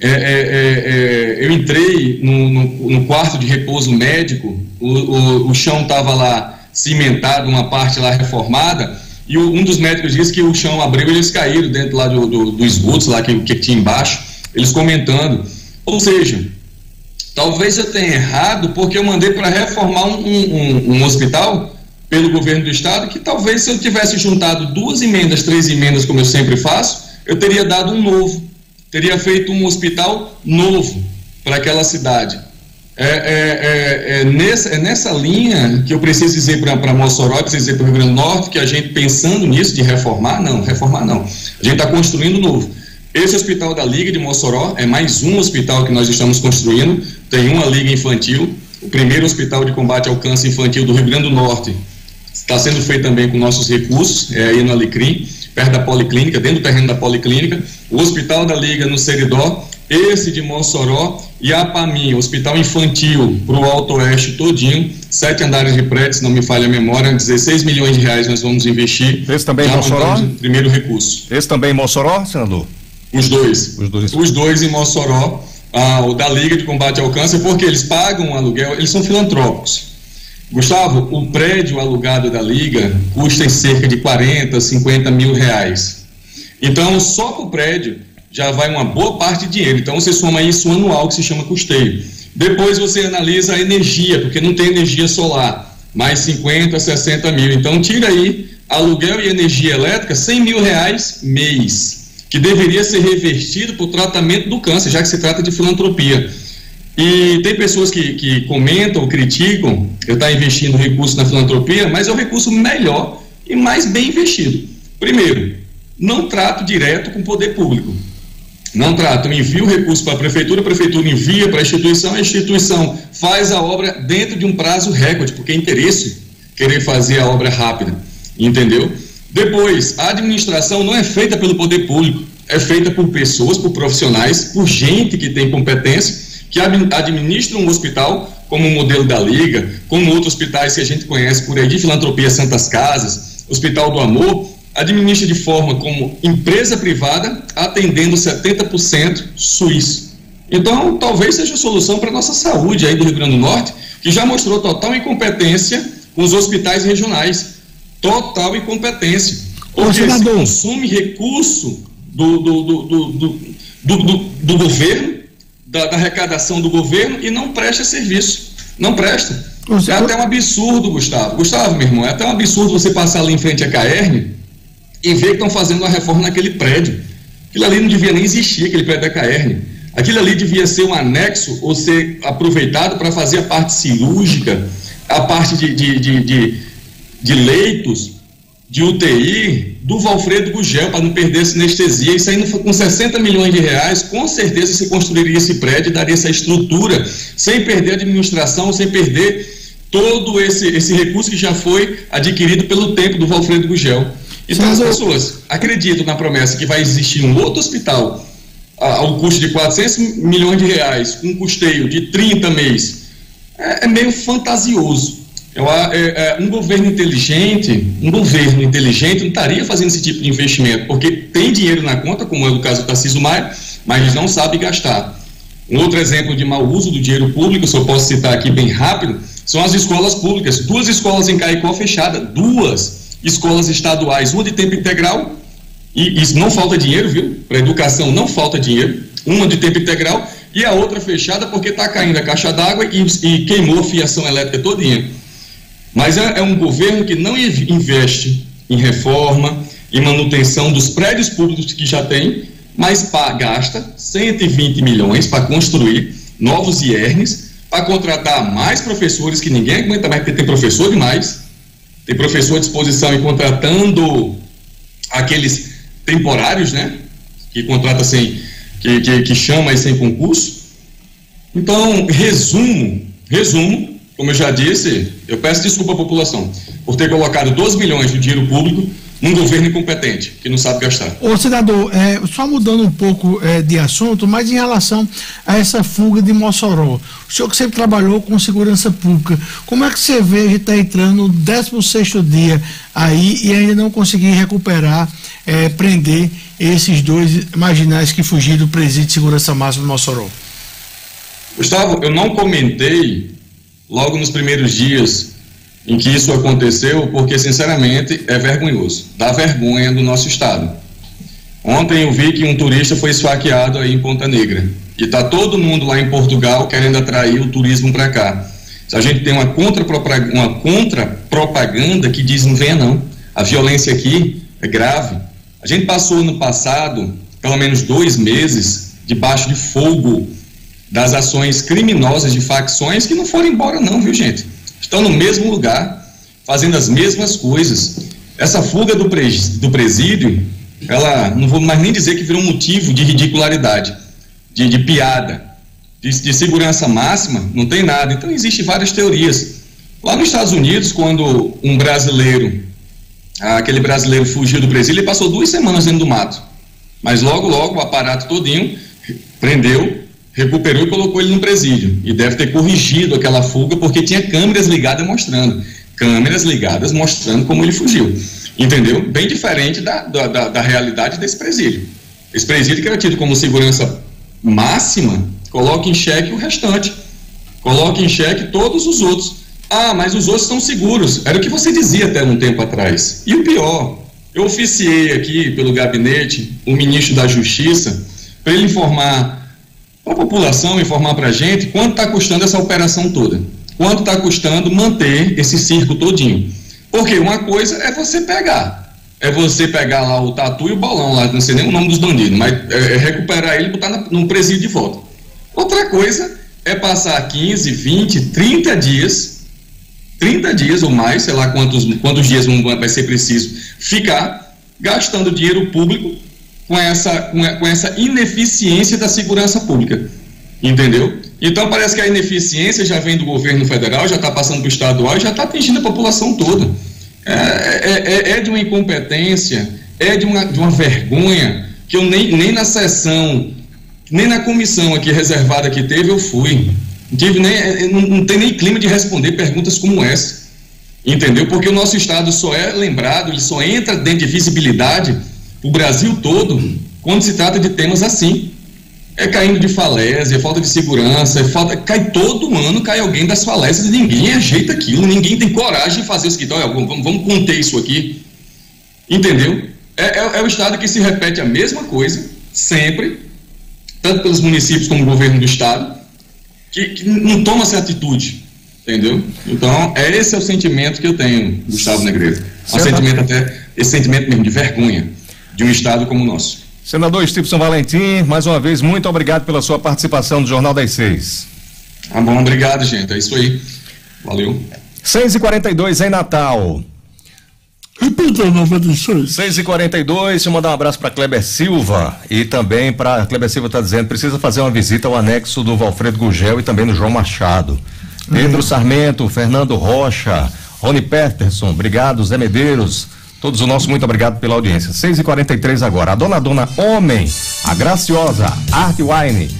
É, é, é, é, eu entrei no, no, no, quarto de repouso médico, o, o, o chão estava lá cimentado, uma parte lá reformada, e o, um dos médicos disse que o chão abriu e eles caíram dentro lá do, do, do esgoto lá que, que tinha embaixo, eles comentando. Ou seja, talvez eu tenha errado porque eu mandei para reformar um, um, um hospital pelo governo do estado que talvez se eu tivesse juntado duas emendas, três emendas, como eu sempre faço, eu teria dado um novo teria feito um hospital novo para aquela cidade. É, é, é, é, nessa, é nessa linha que eu preciso dizer para Mossoró, preciso dizer para o Rio Grande do Norte, que a gente pensando nisso de reformar, não, reformar não. A gente está construindo novo. Esse hospital da Liga de Mossoró é mais um hospital que nós estamos construindo. Tem uma liga infantil, o primeiro hospital de combate ao câncer infantil do Rio Grande do Norte. Está sendo feito também com nossos recursos, é aí no Alecrim perto da Policlínica, dentro do terreno da Policlínica, o Hospital da Liga no Seridó, esse de Mossoró e a PAMI, Hospital Infantil, para o Alto Oeste todinho, sete andares de prédio, se não me falha a memória, 16 milhões de reais nós vamos investir. Esse também em Mossoró? Primeiro recurso. Esse também em Mossoró, senador? Os dois. Os dois. Os dois em Mossoró, ah, o da Liga de Combate ao Câncer, porque eles pagam um aluguel, eles são filantrópicos. Gustavo, o prédio alugado da Liga custa em cerca de 40, 50 mil reais. Então, só para o prédio já vai uma boa parte de dinheiro. Então, você soma isso anual, que se chama custeio. Depois você analisa a energia, porque não tem energia solar, mais 50, 60 mil. Então, tira aí aluguel e energia elétrica, 100 mil reais mês, que deveria ser revertido para o tratamento do câncer, já que se trata de filantropia. E tem pessoas que, que comentam, criticam, eu estar tá investindo recurso na filantropia, mas é o recurso melhor e mais bem investido. Primeiro, não trato direto com o poder público. Não trato, envio o recurso para a prefeitura, a prefeitura envia para a instituição, a instituição faz a obra dentro de um prazo recorde, porque é interesse querer fazer a obra rápida, entendeu? Depois, a administração não é feita pelo poder público, é feita por pessoas, por profissionais, por gente que tem competência que administram um hospital, como o modelo da Liga, como outros hospitais que a gente conhece por aí, de filantropia Santas Casas, Hospital do Amor, administra de forma como empresa privada, atendendo 70% suíço. Então, talvez seja a solução para a nossa saúde aí do Rio Grande do Norte, que já mostrou total incompetência com os hospitais regionais. Total incompetência. Porque se consome recurso do, do, do, do, governo, da, da, arrecadação do governo e não presta serviço. Não presta. É até um absurdo, Gustavo. Gustavo, meu irmão, é até um absurdo você passar ali em frente à KR e ver que estão fazendo uma reforma naquele prédio. Aquilo ali não devia nem existir, aquele prédio da KR. Aquilo ali devia ser um anexo ou ser aproveitado para fazer a parte cirúrgica, a parte de, de, de, de, de leitos, de UTI do Valfredo Gugel para não perder sinestesia. Isso aí com 60 milhões de reais, com certeza se construiria esse prédio e daria essa estrutura, sem perder a administração, sem perder todo esse, esse recurso que já foi adquirido pelo tempo do Valfredo Gugel. Então as pessoas acreditam na promessa que vai existir um outro hospital ao custo de 400 milhões de reais, com um custeio de 30 mês. É, é meio fantasioso. Eu, é, é, um governo inteligente, um governo inteligente não estaria fazendo esse tipo de investimento, porque tem dinheiro na conta, como é o caso do Tarcísio Maia, mas eles não sabem gastar. Um outro exemplo de mau uso do dinheiro público, se eu posso citar aqui bem rápido, são as escolas públicas. Duas escolas em Caicó fechadas, duas escolas estaduais, uma de tempo integral, e isso não falta dinheiro, viu? Para educação não falta dinheiro, uma de tempo integral e a outra fechada porque está caindo a caixa d'água e, e, queimou a fiação elétrica todinha. Mas é, é um governo que não investe em reforma, em manutenção dos prédios públicos que já tem, mas gasta 120 milhões para construir novos IERNs, para contratar mais professores, que ninguém aguenta mais, porque tem professor demais, tem professor à disposição e contratando aqueles temporários, né? Que contrata sem, que, que, que chama aí sem concurso. Então, resumo, resumo, como eu já disse, eu peço desculpa à população por ter colocado 12 milhões de dinheiro público num governo incompetente, que não sabe gastar. Ô, senador, é, só mudando um pouco é, de assunto, mas em relação a essa fuga de Mossoró, o senhor que sempre trabalhou com segurança pública, como é que você vê que está entrando no 16 dia aí e ainda não conseguir recuperar, é, prender esses dois marginais que fugiram do presídio de segurança máxima de Mossoró? Gustavo, eu não comentei logo nos primeiros dias em que isso aconteceu, porque sinceramente é vergonhoso, dá vergonha do nosso estado. Ontem eu vi que um turista foi esfaqueado aí em Ponta Negra e tá todo mundo lá em Portugal querendo atrair o turismo para cá. A gente tem uma contra uma contra que diz não venha não. A violência aqui é grave. A gente passou no passado pelo menos dois meses debaixo de fogo das ações criminosas de facções que não foram embora não, viu gente? Estão no mesmo lugar, fazendo as mesmas coisas. Essa fuga do, do presídio, ela, não vou mais nem dizer que virou motivo de ridicularidade, de, de piada, de, de segurança máxima, não tem nada. Então, existem várias teorias. Lá nos Estados Unidos, quando um brasileiro, aquele brasileiro fugiu do presídio, ele passou duas semanas dentro do mato. Mas logo, logo, o aparato todinho prendeu recuperou e colocou ele no presídio. E deve ter corrigido aquela fuga porque tinha câmeras ligadas mostrando. Câmeras ligadas mostrando como ele fugiu. Entendeu? Bem diferente da, da, da, da realidade desse presídio. Esse presídio que era tido como segurança máxima, coloca em xeque o restante. Coloca em xeque todos os outros. Ah, mas os outros estão seguros. Era o que você dizia até um tempo atrás. E o pior, eu oficiei aqui pelo gabinete o ministro da Justiça para ele informar a população informar para a gente quanto está custando essa operação toda. Quanto está custando manter esse circo todinho. Porque uma coisa é você pegar. É você pegar lá o tatu e o balão lá, não sei nem o nome dos bandidos, mas é, é recuperar ele e botar na, num presídio de volta. Outra coisa é passar 15, 20, 30 dias, 30 dias ou mais, sei lá quantos, quantos dias vai ser preciso ficar gastando dinheiro público com essa, com essa ineficiência da segurança pública. Entendeu? Então parece que a ineficiência já vem do governo federal, já está passando para o estadual já está atingindo a população toda. É, é, é, é, de uma incompetência, é de uma, de uma vergonha que eu nem, nem na sessão, nem na comissão aqui reservada que teve, eu fui. Não, tive nem, é, não, não tem nem clima de responder perguntas como essa. Entendeu? Porque o nosso Estado só é lembrado, ele só entra dentro de visibilidade o Brasil todo quando se trata de temas assim. é caindo de falésia, falta de segurança, é falta, cai todo ano, cai alguém das falésias e ninguém ajeita aquilo, ninguém tem coragem de fazer o seguinte, olha, vamos, vamos conter isso aqui, entendeu? É, é, é o Estado que se repete a mesma coisa, sempre, tanto pelos municípios como o governo do Estado, que, que não toma essa atitude, entendeu? Então, é esse é o sentimento que eu tenho, Gustavo Negreiro. Um sentimento até, esse sentimento mesmo de vergonha de um Estado como o nosso. Senador Stevenson Valentim, mais uma vez, muito obrigado pela sua participação no Jornal das Seis. Ah, bom, obrigado, gente. É isso aí. Valeu. 6h42 em Natal. Repita 96. 6 e 42 deixa eu mandar um abraço para Kleber Silva e também para Kleber Silva está dizendo precisa fazer uma visita ao anexo do Valfredo Gugel e também do João Machado. Pedro uhum. Sarmento, Fernando Rocha, Rony Peterson, obrigado, Zé Medeiros, Todos os nossos, muito obrigado pela audiência. 6 e 43 agora. A dona Dona Homem, a graciosa Art Wine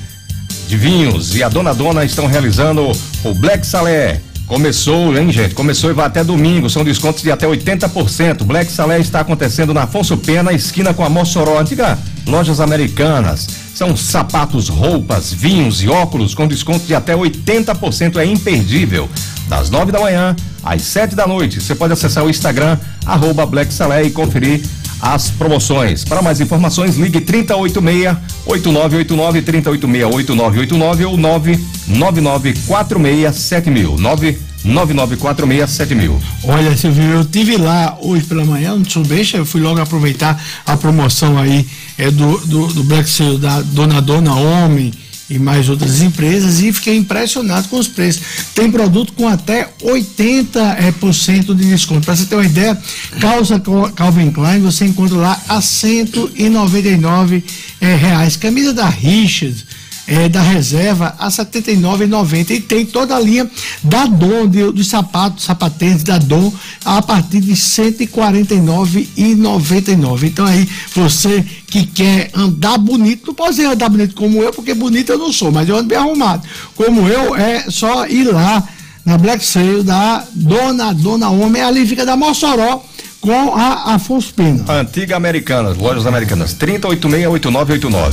de vinhos e a dona Dona estão realizando o Black Salé. Começou, hein, gente? Começou e vai até domingo. São descontos de até 80%. Black Salé está acontecendo na Afonso Pena, esquina com a Mossoró, antiga Lojas Americanas. São sapatos, roupas, vinhos e óculos com desconto de até 80%. É imperdível das nove da manhã às sete da noite. Você pode acessar o Instagram, arroba Black Salé e conferir as promoções. Para mais informações, ligue 3086 8989 3086 8989 ou 99946 mil. 99946 mil. Olha, Silvio, eu tive lá hoje pela manhã no Subeixa, eu fui logo aproveitar a promoção aí é, do, do, do Black Sale da Dona Dona Homem e mais outras empresas e fiquei impressionado com os preços. Tem produto com até 80% é, por cento de desconto. Para você ter uma ideia, calça Calvin Klein você encontra lá a 199 é, reais. Camisa da Richard é, da reserva a R$ 79,90 e tem toda a linha da Dom, de, dos sapatos, sapatentes da Dom a partir de R$ 149,99. Então aí, você que quer andar bonito, não pode andar bonito como eu, porque bonito eu não sou, mas eu ando bem arrumado. Como eu, é só ir lá na Black Sale da Dona Dona Homem, ali fica da Mossoró, com a Afonso Pena. Antiga Americanas, lojas americanas, 3086-8989.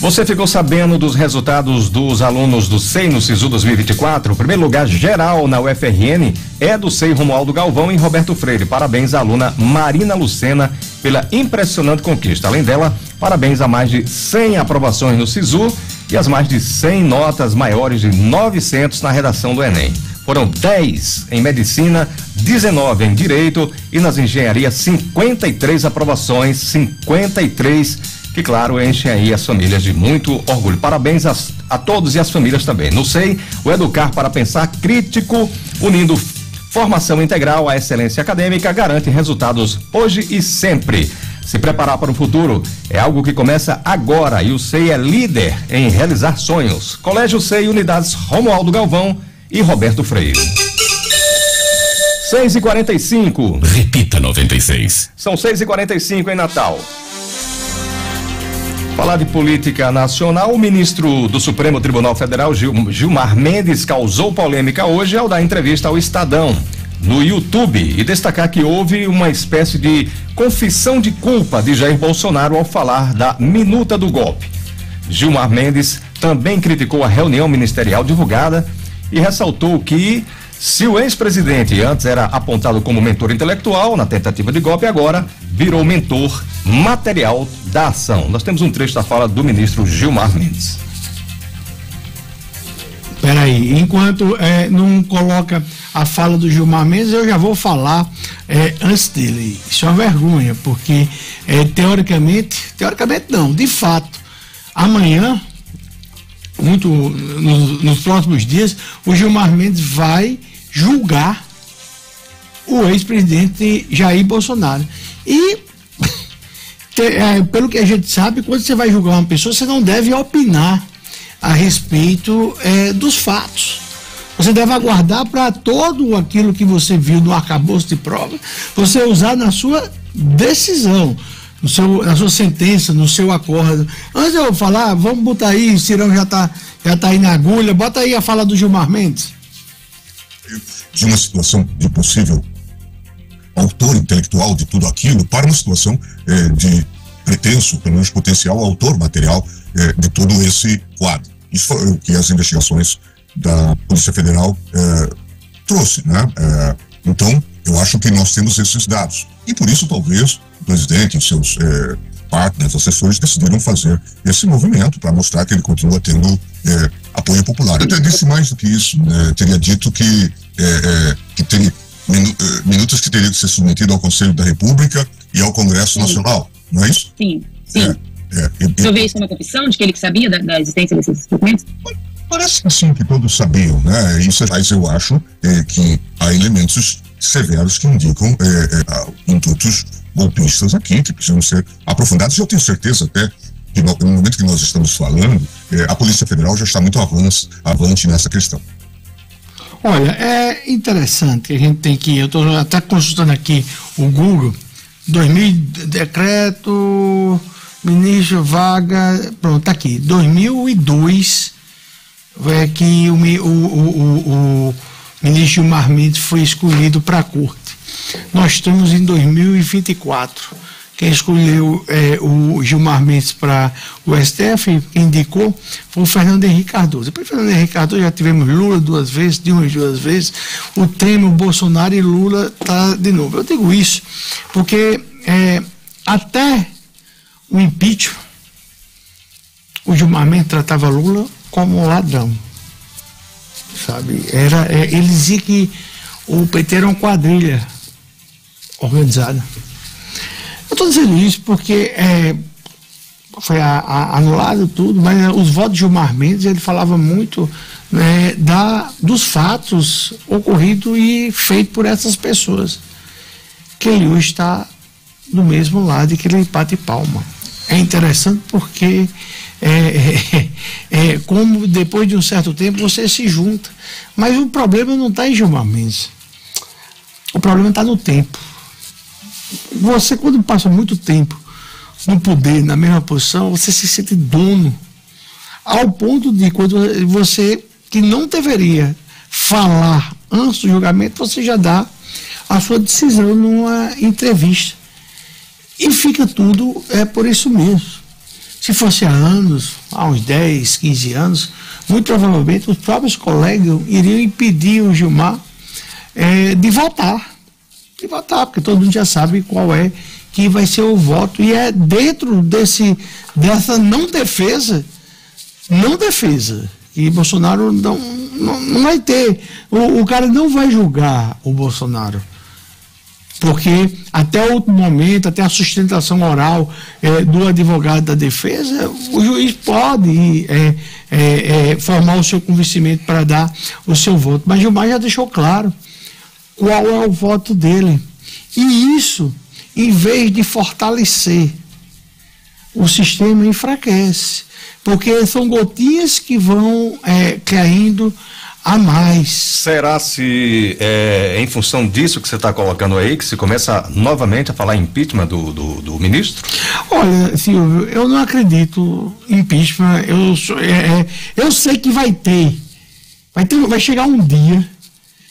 Você ficou sabendo dos resultados dos alunos do SEI no SISU 2024? O primeiro lugar geral na UFRN é do SEI Romualdo Galvão e Roberto Freire. Parabéns à aluna Marina Lucena pela impressionante conquista. Além dela, parabéns a mais de 100 aprovações no SISU e as mais de 100 notas maiores de 900 na redação do Enem. Foram 10 em medicina, 19 em direito e nas engenharias 53 aprovações, 53 que, claro, enchem aí as famílias de muito orgulho. Parabéns a, a todos e as famílias também. No SEI, o Educar para Pensar Crítico, unindo formação integral à excelência acadêmica, garante resultados hoje e sempre. Se preparar para o futuro é algo que começa agora e o SEI é líder em realizar sonhos. Colégio SEI, Unidades Romualdo Galvão e Roberto Freire. 6 e 45 Repita 96. São 6 e 45 em Natal. Falar de política nacional, o ministro do Supremo Tribunal Federal, Gilmar Mendes, causou polêmica hoje ao dar entrevista ao Estadão no YouTube e destacar que houve uma espécie de confissão de culpa de Jair Bolsonaro ao falar da minuta do golpe. Gilmar Mendes também criticou a reunião ministerial divulgada e ressaltou que se o ex-presidente antes era apontado como mentor intelectual na tentativa de golpe, agora virou mentor material da ação. Nós temos um trecho da fala do ministro Gilmar Mendes. Peraí, enquanto é, não coloca a fala do Gilmar Mendes, eu já vou falar é, antes dele. Isso é uma vergonha, porque é, teoricamente, teoricamente não, de fato, amanhã, muito nos, nos próximos dias, o Gilmar Mendes vai julgar o ex-presidente Jair Bolsonaro. E, é, pelo que a gente sabe, quando você vai julgar uma pessoa, você não deve opinar a respeito é, dos fatos. Você deve aguardar para todo aquilo que você viu no arcabouço de prova, você usar na sua decisão, no seu, na sua sentença, no seu acordo. Antes eu falar, vamos botar aí, o Cirão já está já tá aí na agulha, bota aí a fala do Gilmar Mendes de uma situação de possível autor intelectual de tudo aquilo para uma situação é, de pretenso, pelo menos potencial autor material é, de todo esse quadro. Isso foi o que as investigações da Polícia Federal é, trouxe, né? É, então, eu acho que nós temos esses dados. E por isso, talvez, o presidente e seus é, partners, assessores, decidiram fazer esse movimento para mostrar que ele continua tendo é, apoio popular. Eu até disse mais do que isso, né? teria dito que, é, é, que teria minu, é, minutos que teriam que ser submetido ao Conselho da República e ao Congresso sim. Nacional, não é isso? Sim, sim. É, é, eu vi isso uma confissão de que ele sabia da, da existência desses documentos? Parece assim que todos sabiam, né? Isso mas eu acho é, que há elementos severos que indicam é, é, intuitos golpistas aqui, que precisam ser aprofundados. E eu tenho certeza até que no, momento que nós estamos falando, é, a Polícia Federal já está muito avance, avante nessa questão. Olha, é interessante, a gente tem que, eu estou até consultando aqui o Google, 2000, decreto, ministro Vaga, pronto, tá aqui, 2002 é que o, o, o, o ministro Gilmar Mendes foi escolhido para a corte. Nós estamos em 2024. Quem escolheu é, o Gilmar Mendes para o STF, indicou, foi o Fernando Henrique Cardoso. Depois do Fernando Henrique Cardoso já tivemos Lula duas vezes, Dilma duas vezes, o Temer, Bolsonaro e Lula está de novo. Eu digo isso porque é, até o impeachment, o Gilmar Mendes tratava Lula como um ladrão. Sabe? Era, é, ele dizia que o PT era uma quadrilha organizada. Eu estou dizendo isso porque é, foi a, a, anulado tudo, mas né, os votos de Gilmar Mendes, ele falava muito né, da, dos fatos ocorridos e feitos por essas pessoas. Que ele está do mesmo lado que ele empate palma. É interessante porque é, é, é, como depois de um certo tempo você se junta. Mas o problema não está em Gilmar Mendes. O problema está no tempo. Você, quando passa muito tempo no poder, na mesma posição, você se sente dono. Ao ponto de quando você, que não deveria falar antes do julgamento, você já dá a sua decisão numa entrevista. E fica tudo é por isso mesmo. Se fosse há anos, há uns 10, 15 anos, muito provavelmente os próprios colegas iriam impedir o Gilmar é, de votar. De votar, porque todo mundo já sabe qual é que vai ser o voto. E é dentro desse, dessa não defesa, não defesa, que Bolsonaro não, não, não vai ter. O, o cara não vai julgar o Bolsonaro porque até o momento, até a sustentação oral é, do advogado da defesa, o juiz pode é, é, formar o seu convencimento para dar o seu voto. Mas Gilmar já deixou claro qual é o voto dele. E isso, em vez de fortalecer, o sistema enfraquece. Porque são gotinhas que vão caindo a mais. Será se é, em função disso que você está colocando aí, que se começa novamente a falar impeachment do, do, do, ministro? Olha, Silvio, eu não acredito em impeachment. Eu, é, é, eu sei que vai ter, vai ter. Vai chegar um dia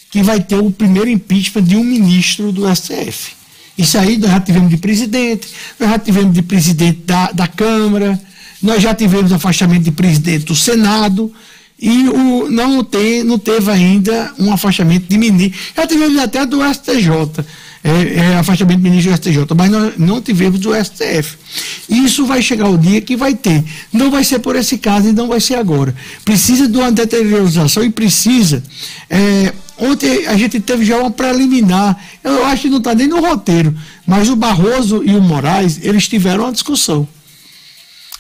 que vai ter o primeiro impeachment de um ministro do STF. Isso aí nós já tivemos de presidente, nós já tivemos de presidente da, da Câmara, nós já tivemos afastamento de presidente do Senado e o, não, tem, não teve ainda um afastamento de ministro. Já tivemos até do STJ, é, é, afastamento de ministro do STJ, mas nós não tivemos do STF. Isso vai chegar o dia que vai ter. Não vai ser por esse caso e não vai ser agora. Precisa de uma deteriorização e precisa. É, ontem a gente teve já uma preliminar. Eu acho que não está nem no roteiro, mas o Barroso e o Moraes, eles tiveram uma discussão.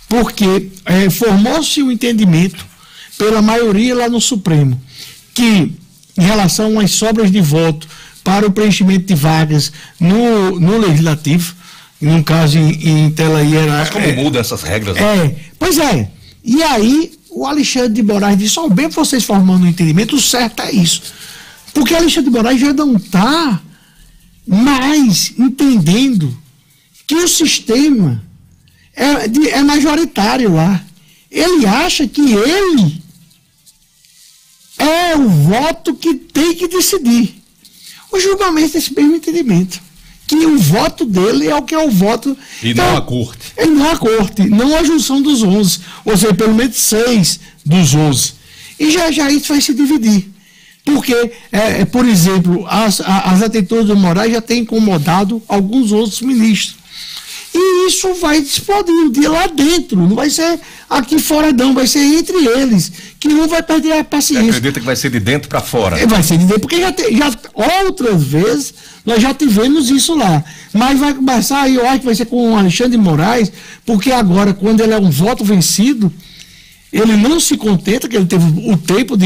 Porque é, formou-se o um entendimento pela maioria lá no Supremo, que em relação às sobras de voto para o preenchimento de vagas no, no Legislativo, no caso em, em tela aí era. Mas como é, muda essas regras? Né? É, pois é. E aí o Alexandre de Moraes disse: ó, bem vocês formando um entendimento, o certo é isso. Porque Alexandre de Moraes já não está mais entendendo que o sistema é, é majoritário lá. Ele acha que ele é o voto que tem que decidir. O julgamento é esse mesmo entendimento. que o voto dele é o que é o voto. E então, não a corte. E não a corte, não a junção dos 11, ou seja, pelo menos seis dos 11. E já já isso vai se dividir. Porque, é, é, por exemplo, as, as atitudes do Moraes já têm incomodado alguns outros ministros. E isso vai explodir um dia lá dentro, não vai ser aqui fora não, vai ser entre eles, que um vai perder a paciência. Você acredita que vai ser de dentro para fora? É, vai ser de dentro, porque já, te, já outras vezes nós já tivemos isso lá. Mas vai começar, eu acho que vai ser com o Alexandre Moraes, porque agora, quando ele é um voto vencido, ele não se contenta, que ele teve o tempo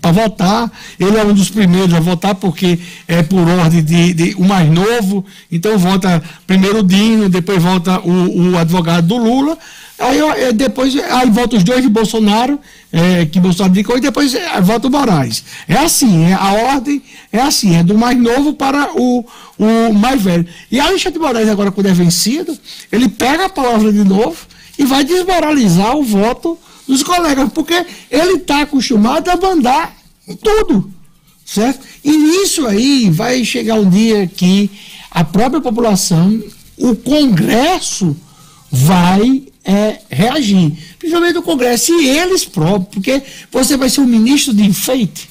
para votar, ele é um dos primeiros a votar, porque é por ordem de, de o mais novo, então vota primeiro o Dino, depois vota o, o advogado do Lula, aí é, depois aí vota os dois de Bolsonaro, é, que Bolsonaro indicou, e depois é, vota o Moraes. É assim, é, a ordem é assim, é do mais novo para o, o mais velho. E Alexandre Moraes, agora, quando é vencido, ele pega a palavra de novo e vai desmoralizar o voto dos colegas, porque ele está acostumado a mandar tudo, certo? E nisso aí vai chegar um dia que a própria população, o Congresso vai é, reagir, principalmente o Congresso, e eles próprios, porque você vai ser um ministro de enfeite,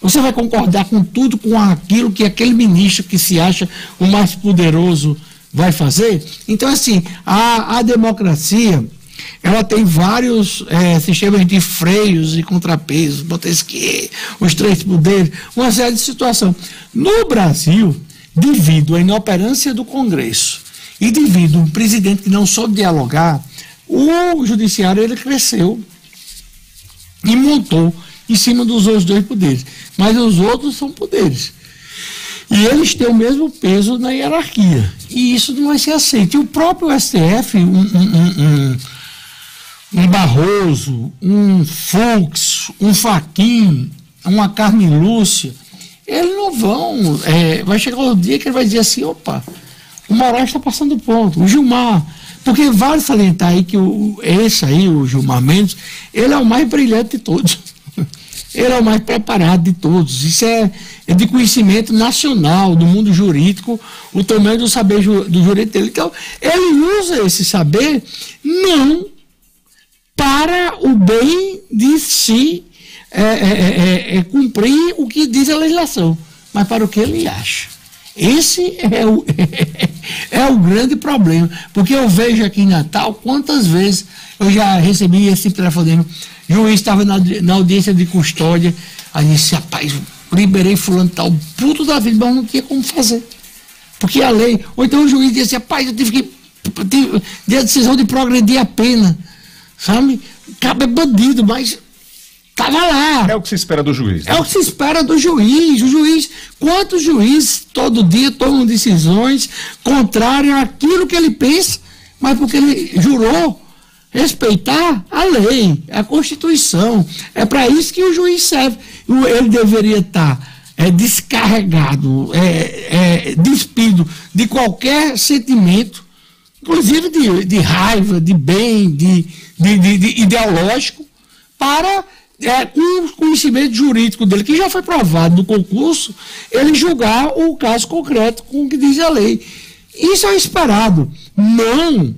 você vai concordar com tudo, com aquilo que aquele ministro que se acha o mais poderoso vai fazer. Então, assim, a, a democracia ela tem vários é, sistemas de freios e contrapesos, Montesquieu, os três poderes, uma série de situações. No Brasil, devido à inoperância do Congresso e devido a um presidente que não soube dialogar, o judiciário ele cresceu e montou em cima dos outros dois poderes. Mas os outros são poderes. E eles têm o mesmo peso na hierarquia. E isso não vai ser aceito. E o próprio STF, um, um, um, um Barroso, um Fux, um Faquin, uma Carmen Lúcia, eles não vão. É, vai chegar o dia que ele vai dizer assim: opa, o Moraes está passando ponto, o Gilmar. Porque vale salientar aí que o, esse aí, o Gilmar Mendes, ele é o mais brilhante de todos. ele é o mais preparado de todos. Isso é, é de conhecimento nacional, do mundo jurídico, o tamanho do saber do jurídico dele. Então, ele usa esse saber não para o bem de se é, é, é, é, cumprir o que diz a legislação, mas para o que ele acha. Esse é o, é o grande problema, porque eu vejo aqui em Natal quantas vezes eu já recebi esse telefonema. O juiz estava na, na audiência de custódia, aí disse, rapaz, liberei fulano tal, puto da vida, mas não tinha como fazer. Porque a lei, ou então o juiz disse, rapaz, eu tive que, a decisão de progredir a pena sabe? Cabo é bandido, mas estava lá. É o que se espera do juiz. Né? É o que se espera do juiz. O juiz, quantos juízes todo dia tomam decisões contrárias àquilo que ele pensa, mas porque ele jurou respeitar a lei, a Constituição. É para isso que o juiz serve. Ele deveria estar é, descarregado, é, é, despido de qualquer sentimento, inclusive de, de raiva, de bem, de de, de, de ideológico para, é, com o conhecimento jurídico dele, que já foi provado no concurso, ele julgar o caso concreto com o que diz a lei. Isso é esperado, não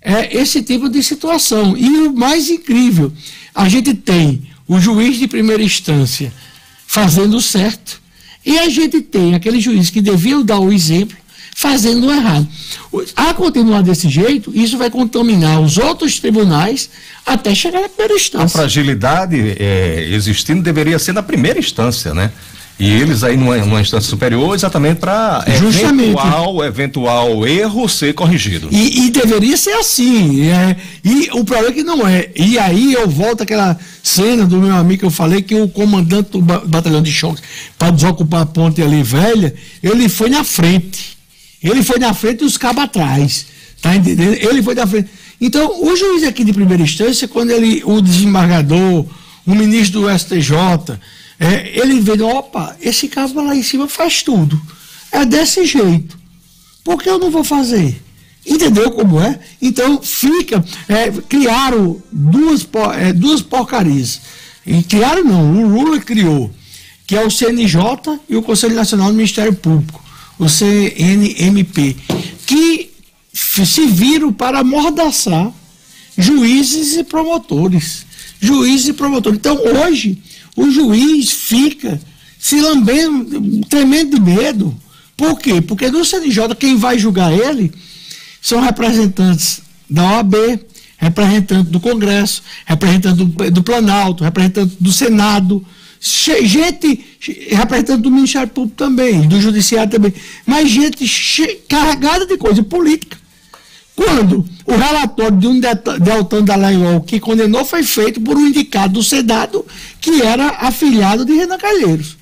é esse tipo de situação. E o mais incrível, a gente tem o juiz de primeira instância fazendo certo, e a gente tem aquele juiz que devia dar o exemplo fazendo errado. A continuar desse jeito, isso vai contaminar os outros tribunais até chegar na primeira instância. A fragilidade é, existindo deveria ser na primeira instância, né? E eles aí numa, numa instância superior exatamente para eventual, eventual erro ser corrigido. E, e deveria ser assim. É, e o problema é que não é. E aí eu volto àquela cena do meu amigo que eu falei que o comandante do batalhão de choque, para desocupar a ponte ali velha, ele foi na frente. Ele foi na frente e os cabos atrás. Tá entendendo? Ele foi na frente. Então, o juiz aqui de primeira instância, quando ele, o desembargador, o ministro do STJ, é, ele vê, opa, esse cabo lá em cima faz tudo. É desse jeito. Por que eu não vou fazer? Entendeu como é? Então fica, é, criaram duas, é, duas porcarias. E criaram não, o Lula criou, que é o CNJ e o Conselho Nacional do Ministério Público o CNMP, que se viram para amordaçar juízes e promotores. Juízes e promotores. Então, hoje, o juiz fica se lambendo, tremendo de medo. Por quê? Porque no CNJ, quem vai julgar ele são representantes da OAB, representante do Congresso, representante do, do Planalto, representante do Senado, gente representante do Ministério Público também, do Judiciário também, mas gente carregada de coisa política. Quando o relatório de um Deltan Dallagnol que condenou foi feito por um indicado do Senado que era afiliado de Renan Calheiros.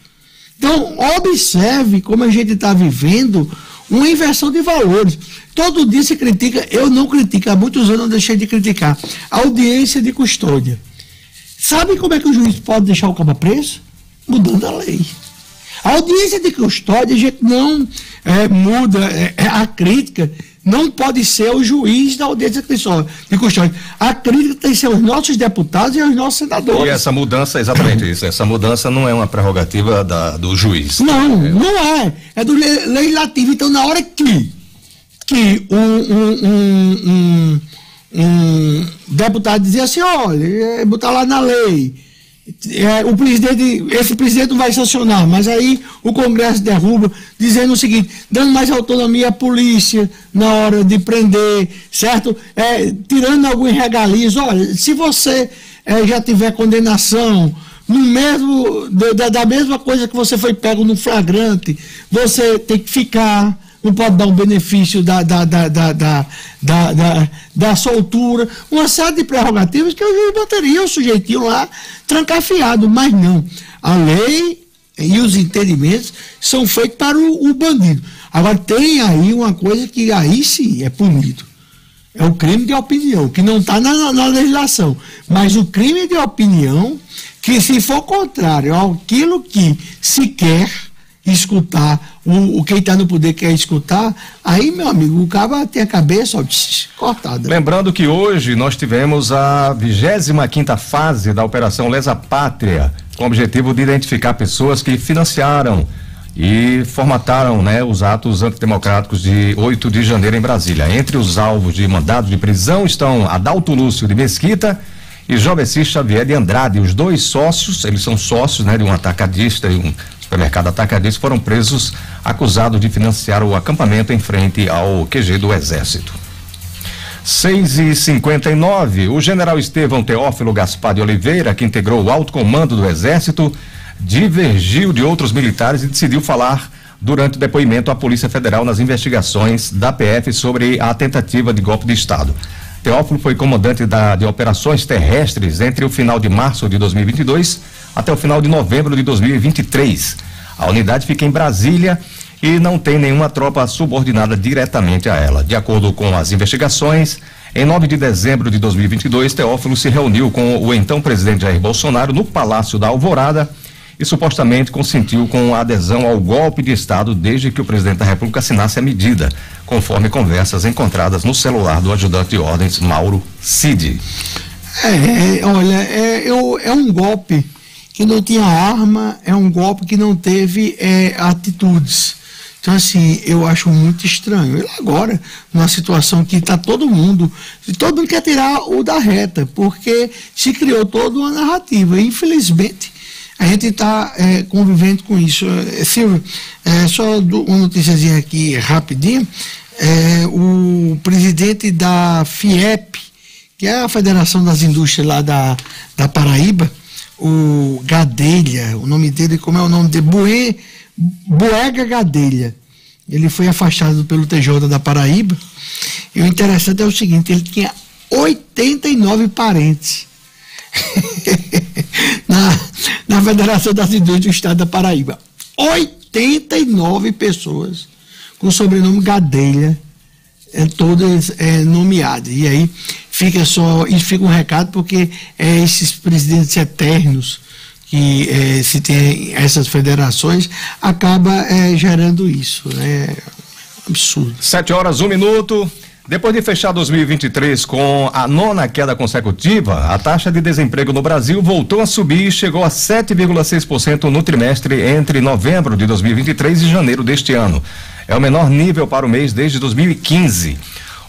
Então, observe como a gente está vivendo uma inversão de valores. Todo dia se critica, eu não critico, há muitos anos não deixei de criticar. Audiência de custódia. Sabe como é que o juiz pode deixar o cabo preso? Mudando a lei. A audiência de custódia, a gente não é, muda é, é, a crítica, não pode ser o juiz da audiência de custódia. A crítica tem que ser os nossos deputados e os nossos senadores. E essa mudança, exatamente isso, essa mudança não é uma prerrogativa da, do juiz. Não, é. não é. É do legislativo. Então, na hora que, que um, um, um, um um deputado dizia assim, olha, é, botar lá na lei. É, o presidente, esse presidente não vai sancionar, mas aí o Congresso derruba, dizendo o seguinte, dando mais autonomia à polícia na hora de prender, certo? É, tirando alguns regalias, olha, se você é, já tiver condenação, no mesmo, da, da mesma coisa que você foi pego no flagrante, você tem que ficar não pode dar um benefício da, da, da, da, da, da, da, da soltura, uma série de prerrogativas que o juiz botaria o sujeitinho lá trancafiado, mas não. A lei e os entendimentos são feitos para o, o bandido. Agora, tem aí uma coisa que aí sim é punido. É o crime de opinião, que não está na, na legislação. Mas o crime de opinião, que se for contrário àquilo que se quer, escutar, o, o quem está no poder quer escutar, aí, meu amigo, o cara tem a cabeça ó, cortada. Lembrando que hoje nós tivemos a 25 quinta fase da Operação Lesa Pátria, com o objetivo de identificar pessoas que financiaram e formataram né, os atos antidemocráticos de 8 de janeiro em Brasília. Entre os alvos de mandado de prisão estão Adalto Lúcio de Mesquita e Joveci Xavier de Andrade. Os dois sócios, eles são sócios né, de um atacadista e um supermercado atacadista foram presos acusados de financiar o acampamento em frente ao QG do Exército. 6 e 59 o general Estevão Teófilo Gaspar de Oliveira, que integrou o alto comando do Exército, divergiu de outros militares e decidiu falar durante o depoimento à Polícia Federal nas investigações da PF sobre a tentativa de golpe de Estado. Teófilo foi comandante da, de operações terrestres entre o final de março de 2022 até o final de novembro de 2023. A unidade fica em Brasília e não tem nenhuma tropa subordinada diretamente a ela. De acordo com as investigações, em 9 de dezembro de 2022, Teófilo se reuniu com o então presidente Jair Bolsonaro no Palácio da Alvorada e supostamente consentiu com a adesão ao golpe de Estado desde que o presidente da República assinasse a medida, conforme conversas encontradas no celular do ajudante de ordens Mauro Cid. É, olha, é, eu, é um golpe que não tinha arma, é um golpe que não teve é, atitudes. Então, assim, eu acho muito estranho. Ele agora, numa situação que está todo mundo, todo mundo quer tirar o da reta, porque se criou toda uma narrativa. Infelizmente, a gente está é, convivendo com isso. É, Silvio, é, só uma noticiazinha aqui rapidinho. É, o presidente da FIEP, que é a Federação das Indústrias lá da, da Paraíba, o Gadelha, o nome dele, como é o nome dele? Boe, Boega Gadelha. Ele foi afastado pelo TJ da Paraíba. E o interessante é o seguinte: ele tinha 89 parentes na, na Federação das Indústrias do Estado da Paraíba. 89 pessoas com o sobrenome Gadelha, é, todas é, nomeadas. E aí fica só, isso fica um recado porque é esses presidentes eternos que é, se tem essas federações acaba é, gerando isso. É absurdo. Sete horas, um minuto. Depois de fechar 2023 com a nona queda consecutiva, a taxa de desemprego no Brasil voltou a subir e chegou a 7,6% no trimestre entre novembro de 2023 e janeiro deste ano. É o menor nível para o mês desde 2015.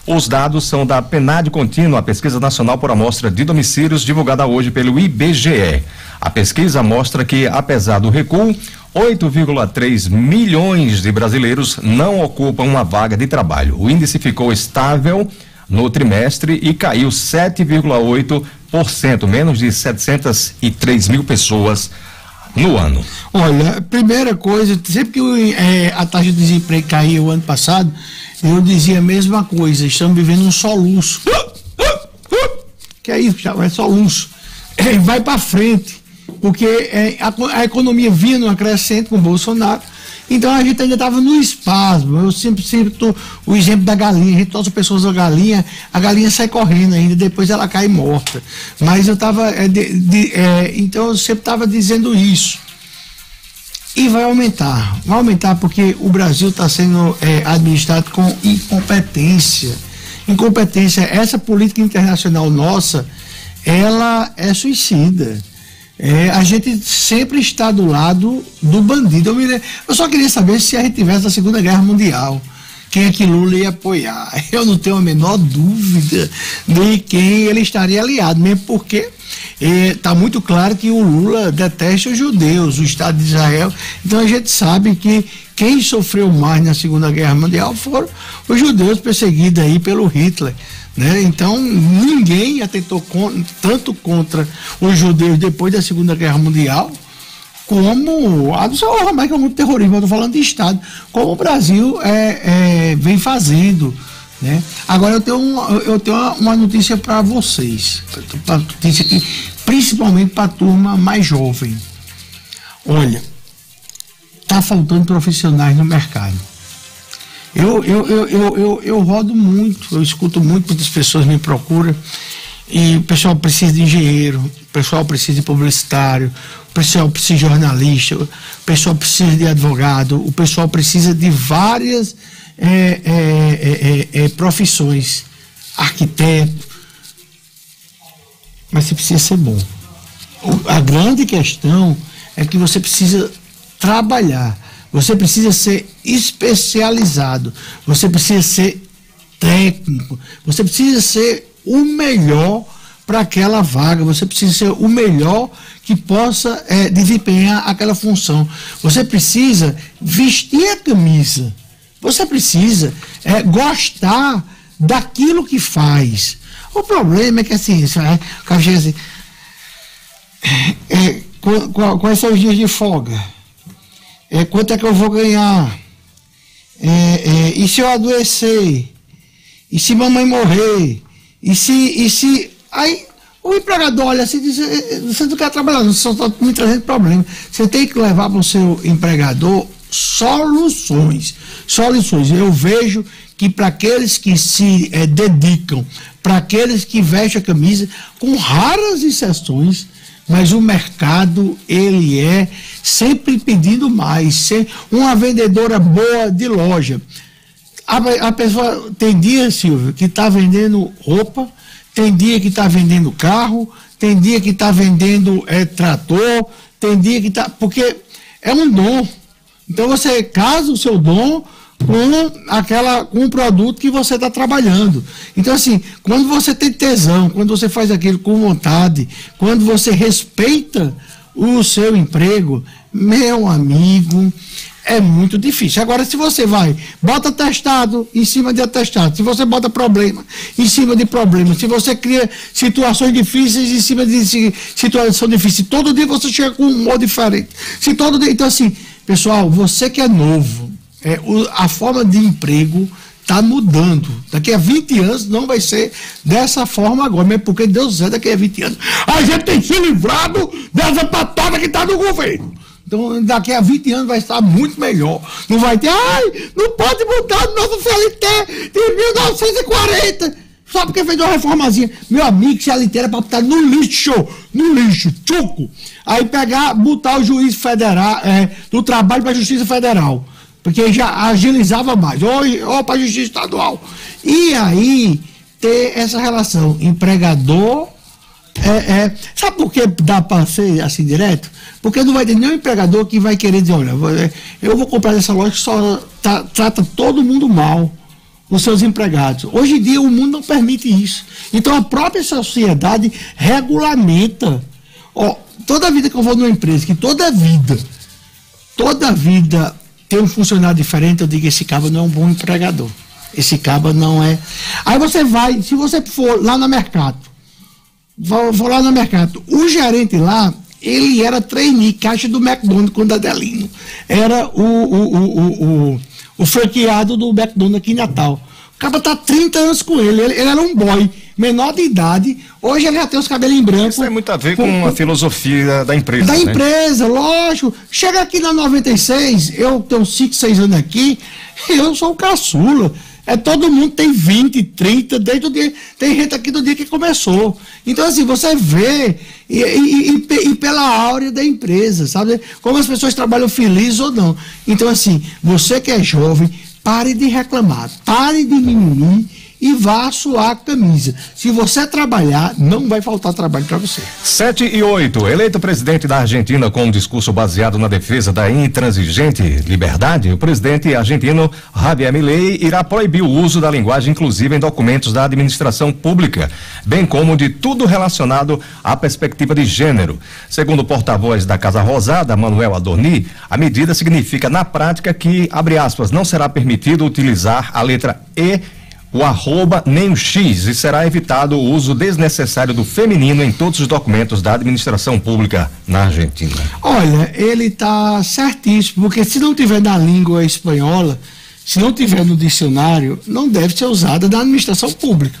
Os dados são da PNAD Contínua, a Pesquisa Nacional por Amostra de Domicílios, divulgada hoje pelo IBGE. A pesquisa mostra que, apesar do recuo, 8,3 milhões de brasileiros não ocupam uma vaga de trabalho. O índice ficou estável no trimestre e caiu 7,8%, menos de 703 mil pessoas no ano. Olha, primeira coisa, sempre que é, a taxa de desemprego caiu ano passado, eu dizia a mesma coisa, estamos vivendo um soluço. Que é isso, é soluço. É, vai para frente, porque é, a, a, economia vinha numa crescente com o Bolsonaro, então a gente ainda estava no espasmo. Eu sempre sinto o exemplo da galinha. A gente todas as pessoas a galinha, a galinha sai correndo ainda, depois ela cai morta. Mas eu estava. É, é, então eu sempre estava dizendo isso. E vai aumentar. Vai aumentar porque o Brasil está sendo é, administrado com incompetência. Incompetência. Essa política internacional nossa, ela é suicida. É, a gente sempre está do lado do bandido. Eu, me, eu só queria saber se a gente tivesse na Segunda Guerra Mundial quem é que Lula ia apoiar. Eu não tenho a menor dúvida de quem ele estaria aliado, mesmo porque está é, muito claro que o Lula detesta os judeus, o Estado de Israel. Então a gente sabe que quem sofreu mais na Segunda Guerra Mundial foram os judeus perseguidos aí pelo Hitler. Né? Então, ninguém atentou con tanto contra os judeus depois da Segunda Guerra Mundial, como a do seu que é muito terrorismo, eu estou falando de Estado, como o Brasil é, é, vem fazendo. Né? Agora eu tenho, um, eu tenho uma notícia para vocês, uma notícia aqui, principalmente para a turma mais jovem. Olha, está faltando profissionais no mercado. Eu, eu, eu, eu, eu, eu rodo muito, eu escuto muito, muitas pessoas me procuram. E o pessoal precisa de engenheiro, o pessoal precisa de publicitário, o pessoal precisa de jornalista, o pessoal precisa de advogado, o pessoal precisa de várias é, é, é, é, é profissões, arquiteto. Mas você precisa ser bom. A grande questão é que você precisa trabalhar. Você precisa ser especializado, você precisa ser técnico, você precisa ser o melhor para aquela vaga, você precisa ser o melhor que possa é, desempenhar aquela função. Você precisa vestir a camisa, você precisa é, gostar daquilo que faz. O problema é que assim, é, assim, é, quais são os dias de folga? É, quanto é que eu vou ganhar? É, é, e se eu adoecer? E se mamãe morrer? E se, e se. Aí o empregador olha assim e diz: é, é, você não quer trabalhar, você só está me trazendo problema. Você tem que levar para o seu empregador soluções. Soluções. Eu vejo que para aqueles que se é, dedicam, para aqueles que vestem a camisa, com raras exceções, mas o mercado ele é sempre pedindo mais, uma vendedora boa de loja. A, a pessoa tem dia, Silvio, que está vendendo roupa, tem dia que está vendendo carro, tem dia que está vendendo é, trator, tem dia que está. Porque é um dom. Então você casa o seu dom com aquela com o produto que você está trabalhando. Então assim, quando você tem tesão, quando você faz aquilo com vontade, quando você respeita o seu emprego, meu amigo, é muito difícil. Agora, se você vai, bota atestado em cima de atestado, se você bota problema em cima de problema, se você cria situações difíceis em cima de situação difícil, todo dia você chega com um humor diferente. Se todo dia, então assim, pessoal, você que é novo, é, o, a forma de emprego está mudando. Daqui a 20 anos não vai ser dessa forma agora, mas porque Deus é daqui a 20 anos. A gente tem se livrado dessa patada que está no governo. Então, daqui a 20 anos vai estar muito melhor. Não vai ter, ai, não pode mudar o nosso CLT de 1940. Só porque fez uma reformazinha. Meu amigo, CLT era para botar no lixo, no lixo, tchuco. Aí pegar, botar o juiz federal, é, do trabalho para a Justiça Federal porque já agilizava mais, ou, ou para a justiça estadual. E aí ter essa relação empregador. É, é, sabe por que dá para ser assim direto? Porque não vai ter nenhum empregador que vai querer dizer, olha, eu vou comprar essa loja que só tá, trata todo mundo mal os seus empregados. Hoje em dia o mundo não permite isso. Então a própria sociedade regulamenta. Ó, toda vida que eu vou numa empresa, que toda vida, toda vida tem um funcionário diferente, eu digo, esse cabo não é um bom empregador. Esse cabo não é. Aí você vai, se você for lá no mercado, vou, vou lá no mercado, o gerente lá, ele era trainee, caixa do McDonald's quando Adelino. Era o, o, o, o o franqueado do McDonald's aqui em Natal. O cara tá 30 anos com ele. ele. ele. era um boy, menor de idade. Hoje ele já tem os cabelinhos brancos. Isso tem muito a ver com, com a filosofia da empresa. Da né? empresa, lógico. Chega aqui na 96, eu tenho 5, 6 anos aqui, eu sou o caçula. É todo mundo tem 20, 30, desde o dia. Tem gente aqui do dia que começou. Então, assim, você vê e, e, e, e, pela áurea da empresa, sabe? Como as pessoas trabalham felizes ou não. Então, assim, você que é jovem, pare de reclamar, pare de mimimi e vá suar a camisa. Se você trabalhar, não vai faltar trabalho para você. 7 e 8. Eleito presidente da Argentina com um discurso baseado na defesa da intransigente liberdade, o presidente argentino Javier Milei irá proibir o uso da linguagem inclusiva em documentos da administração pública, bem como de tudo relacionado à perspectiva de gênero. Segundo o porta-voz da Casa Rosada, Manuel Adorni, a medida significa na prática que, abre aspas, não será permitido utilizar a letra E o arroba nem o X e será evitado o uso desnecessário do feminino em todos os documentos da administração pública na Argentina. Olha, ele está certíssimo, porque se não tiver na língua espanhola, se não tiver no dicionário, não deve ser usada na administração pública.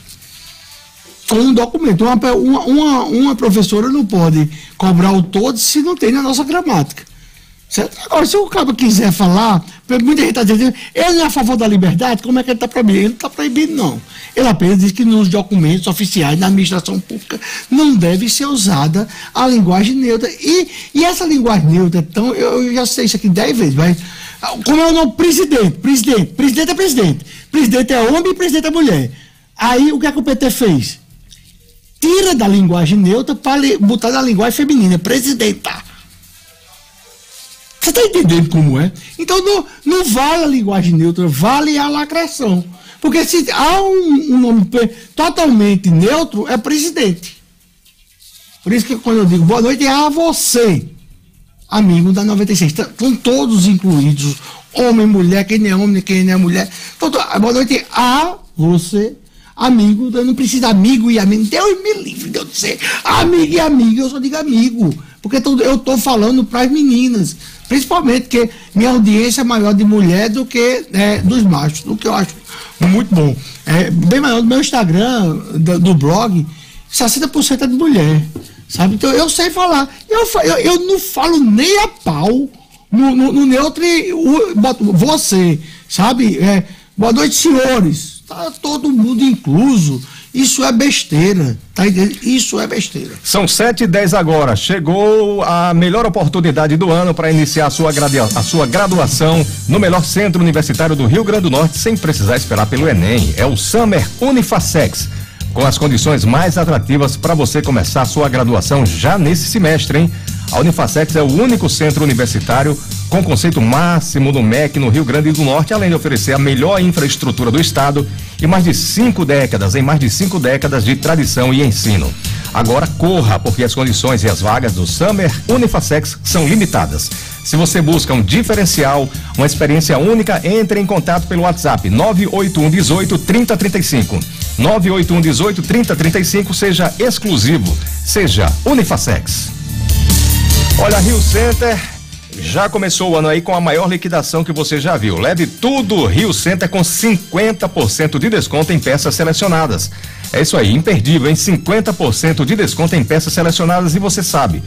Como um documento. Uma, uma, uma professora não pode cobrar o todo se não tem na nossa gramática. Certo? Agora, se o cara quiser falar, muita gente está dizendo, ele é a favor da liberdade, como é que ele está proibindo? Ele não está proibindo, não. Ele apenas diz que nos documentos oficiais da administração pública não deve ser usada a linguagem neutra. E, e essa linguagem neutra, então, eu, eu já sei isso aqui dez vezes, mas como é o nome? Presidente, presidente, presidente é presidente. Presidente é homem e presidente é mulher. Aí o que, é que o PT fez? Tira da linguagem neutra para botar na linguagem feminina, presidenta. Você está entendendo como é? Então não, não vale a linguagem neutra, vale a lacração. Porque se há um, um nome totalmente neutro, é presidente. Por isso que quando eu digo boa noite é a você, amigo da 96. Estão todos incluídos, homem, mulher, quem é homem, quem é mulher. Então, boa noite a você, amigo. Eu não precisa amigo e amigo. Deus me livre de eu dizer amigo e amigo, eu só digo amigo. Porque eu estou falando para as meninas. Principalmente porque minha audiência é maior de mulher do que é, dos machos, o que eu acho muito bom. É bem maior do meu Instagram, do, do blog, 60% é de mulher. Sabe? Então eu sei falar. Eu, eu, eu não falo nem a pau no, no, no neutro boto você, sabe? É, boa noite, senhores. Tá todo mundo incluso. Isso é besteira, tá? Isso é besteira. São sete e dez agora. Chegou a melhor oportunidade do ano para iniciar a sua, a sua graduação no melhor centro universitário do Rio Grande do Norte sem precisar esperar pelo Enem. É o Summer Unifacex. Com as condições mais atrativas para você começar sua graduação já nesse semestre, hein? A Unifacex é o único centro universitário com conceito máximo do MEC no Rio Grande do Norte, além de oferecer a melhor infraestrutura do estado e mais de cinco décadas, em mais de cinco décadas de tradição e ensino. Agora corra, porque as condições e as vagas do Summer Unifacex são limitadas. Se você busca um diferencial, uma experiência única, entre em contato pelo WhatsApp 981 18 3035. 981 18 3035, seja exclusivo, seja Unifacex. Olha, Rio Center já começou o ano aí com a maior liquidação que você já viu. Leve tudo Rio Center com 50% de desconto em peças selecionadas. É isso aí, imperdível, em 50% de desconto em peças selecionadas e você sabe.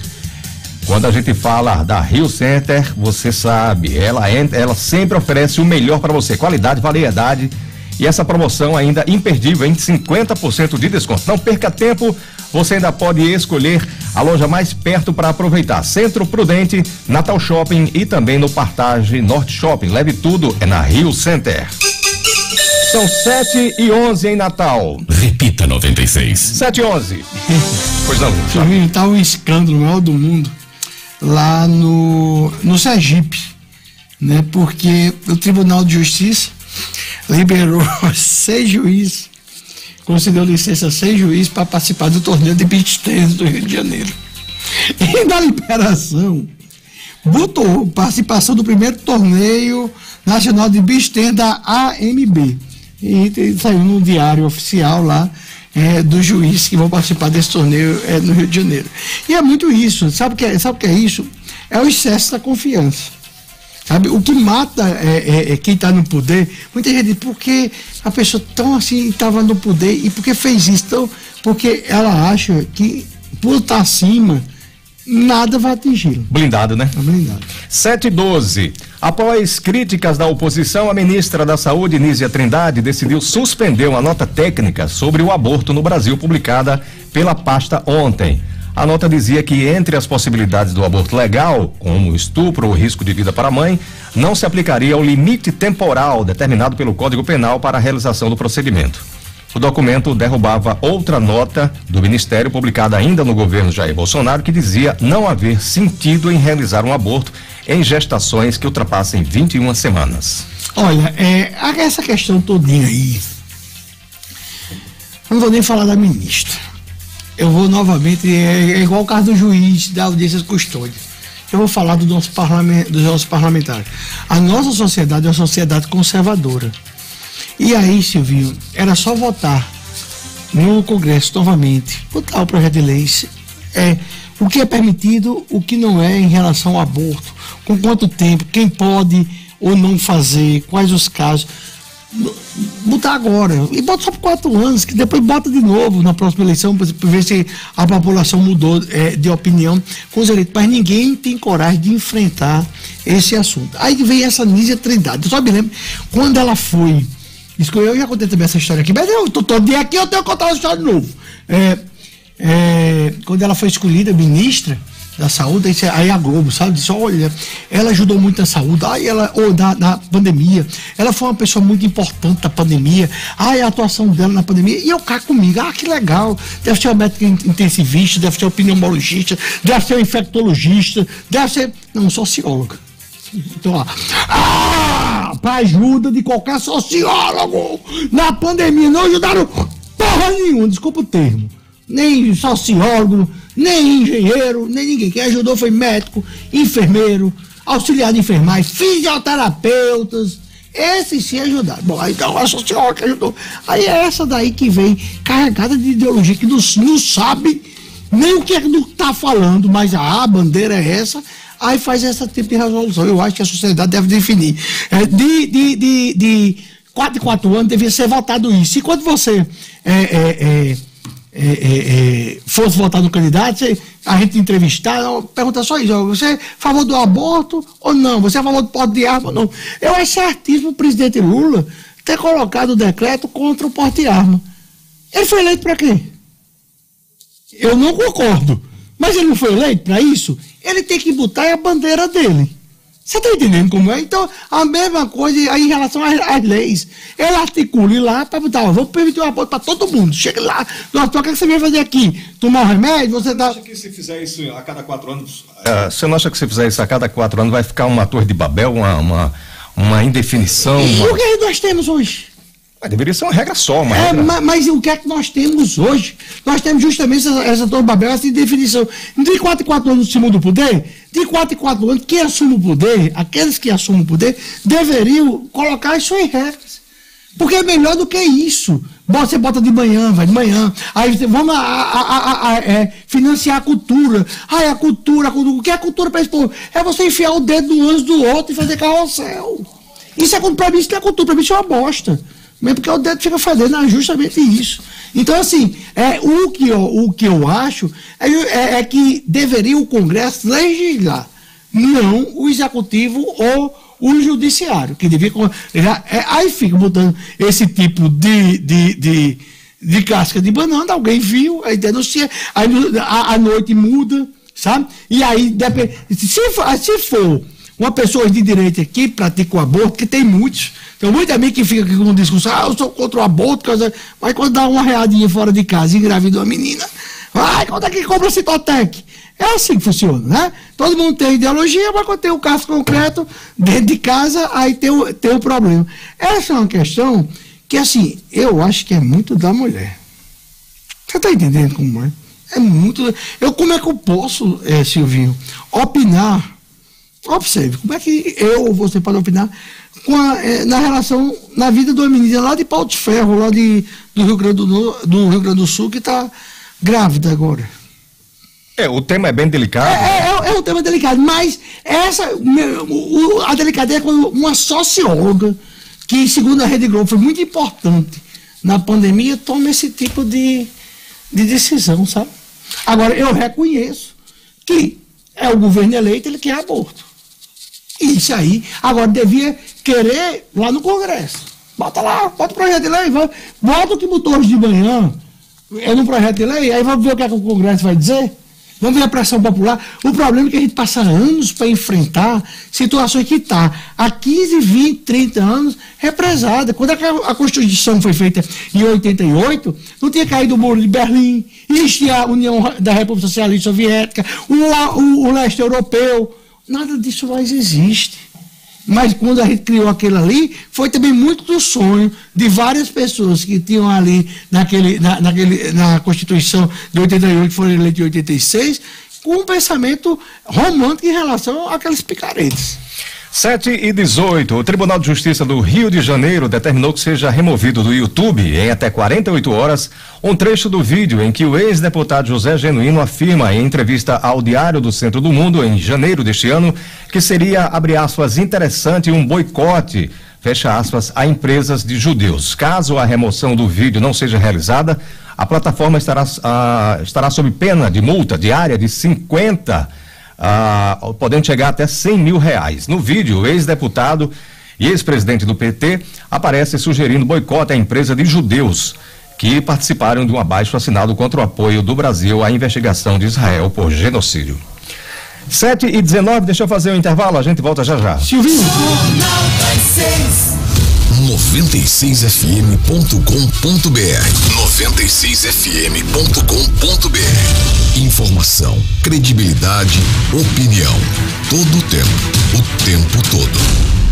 Quando a gente fala da Rio Center, você sabe, ela, ela sempre oferece o melhor para você, qualidade, variedade e essa promoção ainda imperdível em 50% de desconto. Não perca tempo, você ainda pode escolher a loja mais perto para aproveitar. Centro Prudente, Natal Shopping e também no Partage Norte Shopping. Leve tudo é na Rio Center. São 7 e 11 em Natal. Repita 96. 7 e 11. pois não. Tá um escândalo maior do mundo. lá no, no Sergipe, né? Porque o Tribunal de Justiça liberou seis juízes, concedeu licença a juízes para participar do torneio de beach tennis do Rio de Janeiro. E na liberação, botou participação do primeiro torneio nacional de beach tennis da AMB. E saiu no diário oficial lá é, dos juízes que vão participar desse torneio é, no Rio de Janeiro. E é muito isso, sabe o que é, sabe que é isso? É o excesso da confiança. Sabe? O que mata é, é, é quem está no poder, muita gente diz, porque a pessoa tão assim estava no poder e porque fez isso? Então, porque ela acha que por estar acima, nada vai atingi-lo. Blindado, né? É blindado. 7 e 12. Após críticas da oposição, a ministra da Saúde, Nízia Trindade, decidiu suspender uma nota técnica sobre o aborto no Brasil, publicada pela pasta ontem. A nota dizia que entre as possibilidades do aborto legal, como estupro ou risco de vida para a mãe, não se aplicaria o limite temporal determinado pelo Código Penal para a realização do procedimento. O documento derrubava outra nota do Ministério, publicada ainda no governo Jair Bolsonaro, que dizia não haver sentido em realizar um aborto em gestações que ultrapassem 21 semanas. Olha, é, essa questão todinha aí, não vou nem falar da ministra. Eu vou novamente, é, é igual o caso do juiz da audiência de custódia. Eu vou falar do nosso dos nossos parlamentares. A nossa sociedade é uma sociedade conservadora. E aí, Silvio, era só votar no Congresso novamente, votar o projeto de lei, é, o que é permitido, o que não é em relação ao aborto, com quanto tempo, quem pode ou não fazer, quais os casos. Botar agora. E bota só por quatro anos, que depois bota de novo na próxima eleição para ver se a população mudou é, de opinião com os eleitos. Mas ninguém tem coragem de enfrentar esse assunto. Aí vem essa Nízia Trindade. Eu só me lembro quando ela foi. Eu já contei também essa história aqui, mas eu tô todo dia aqui, eu tenho que contar uma história de novo. É, é, quando ela foi escolhida ministra da saúde, aí a Globo, sabe, disse, olha, ela ajudou muito na saúde, aí ela, ou na, pandemia, ela foi uma pessoa muito importante da pandemia, aí a atuação dela na pandemia, e eu cá comigo, ah, que legal, deve ser um médico intensivista, deve ser um pneumologista, deve ser um infectologista, deve ser, não, socióloga. Então, lá, ah, para ajuda de qualquer sociólogo. Na pandemia, não ajudaram porra nenhuma, desculpa o termo. Nem sociólogo, nem engenheiro, nem ninguém. Quem ajudou foi médico, enfermeiro, auxiliar de enfermagem, fisioterapeutas. Esses sim ajudaram. Bom, então a socióloga que ajudou. Aí é essa daí que vem carregada de ideologia, que não, não sabe nem o que é que está falando, mas a bandeira é essa, aí faz esse tipo de resolução. Eu acho que a sociedade deve definir. É, de, de, de, de 4 em 4 anos devia ser votado isso. E quando você é, é, é é, é, fosse votar no candidato, você, a gente entrevistar, pergunta só isso, você é a favor do aborto ou não? Você é a favor do porte de arma ou não? Eu acho certíssimo o presidente Lula ter colocado o decreto contra o porte de arma. Ele foi eleito para quê? Eu não concordo. Mas ele não foi eleito para isso? Ele tem que botar a bandeira dele. Você está entendendo como é? Então, a mesma coisa aí em relação às, às leis. Ela articule lá para botar, vamos permitir o aborto para todo mundo. Chega lá, nossa, o que você vem fazer aqui? Tomar um remédio? Você dá. Você acha que se fizer isso a cada quatro anos. Uh, você não acha que se fizer isso a cada quatro anos vai ficar uma torre de Babel, uma, uma, uma indefinição? Uma... O que nós temos hoje? Mas deveria ser uma regra só, uma é, Mas, mas, o que é que nós temos hoje? Nós temos justamente essa, essa Torre Babel, essa definição. De 4 em 4 anos cima do poder, de 4 em 4 anos, quem assume o poder, aqueles que assumem o poder, deveriam colocar isso em regras. Porque é melhor do que isso. Você bota de manhã, vai de manhã. Aí vamos a, a, a, é, financiar a cultura. Ai, a cultura, a cultura. O que é cultura para esse povo? É você enfiar o dedo no ânus do outro e fazer carrossel. Isso é para mim, isso não é cultura, para mim isso é uma bosta. Mesmo porque o dedo fica fazendo é justamente isso. Então, assim, é, o, que eu, o que eu acho é, é, é que deveria o Congresso legislar, não o Executivo ou o Judiciário, que devia. É, aí fica botando esse tipo de, de, de, de casca de banana, alguém viu, aí denuncia, aí a, a noite muda, sabe? E aí, depende, se, se for uma pessoa de direito que pratica o aborto, que tem muitos tem muita amigo que fica aqui com um discurso, ah, eu sou contra o aborto, mas quando dá uma readinha fora de casa e engravida uma menina, Vai, quanto é que compra Citotec? É assim que funciona, né? Todo mundo tem ideologia, mas quando tem o caso concreto dentro de casa, aí tem o, tem o problema. Essa é uma questão que, assim, eu acho que é muito da mulher. Você está entendendo como é? É muito. Eu, como é que eu posso, é, Silvinho, opinar? Observe, como é que eu ou você pode opinar a, é, na relação, na vida de uma menina lá de Pau de Ferro, lá de, do, Rio Grande do, do Rio Grande do Sul, que está grávida agora. É, o tema é bem delicado. É, é, é um tema delicado, mas essa, o, a delicadeza é quando uma socióloga, que segundo a Rede Globo foi muito importante na pandemia, toma esse tipo de, de decisão, sabe? Agora, eu reconheço que é o governo eleito, ele quer aborto. Isso aí, agora devia querer lá no Congresso. Bota lá, bota o projeto de lei, bota o que botou hoje de manhã, é no projeto de lei, aí vamos ver o que, é que o Congresso vai dizer. Vamos ver a pressão popular. O problema é que a gente passa anos para enfrentar situações que está há 15, 20, 30 anos represada. Quando a Constituição foi feita em 88, não tinha caído o muro de Berlim, existia a União da República Socialista Soviética, o, o, o leste europeu. Nada disso mais existe. Mas quando a gente criou aquilo ali, foi também muito do sonho de várias pessoas que tinham ali naquele, na, naquele, na Constituição de 88, que foram eleitos em 86, com um pensamento romântico em relação àqueles picaretes. 7 e 18. O Tribunal de Justiça do Rio de Janeiro determinou que seja removido do YouTube em até 48 horas um trecho do vídeo em que o ex-deputado José Genuíno afirma em entrevista ao Diário do Centro do Mundo em janeiro deste ano que seria, abre aspas, interessante um boicote, fecha aspas, a empresas de judeus. Caso a remoção do vídeo não seja realizada, a plataforma estará, ah, estará sob pena de multa diária de 50 ah, podendo chegar até 100 mil reais. No vídeo, o ex-deputado e ex-presidente do PT aparece sugerindo boicote à empresa de judeus que participaram de um abaixo assinado contra o apoio do Brasil à investigação de Israel por genocídio. 7 e 19, deixa eu fazer o um intervalo, a gente volta já já. Silvinho. 96fm.com.br 96fm.com.br Informação, credibilidade, opinião. Todo o tempo, o tempo todo.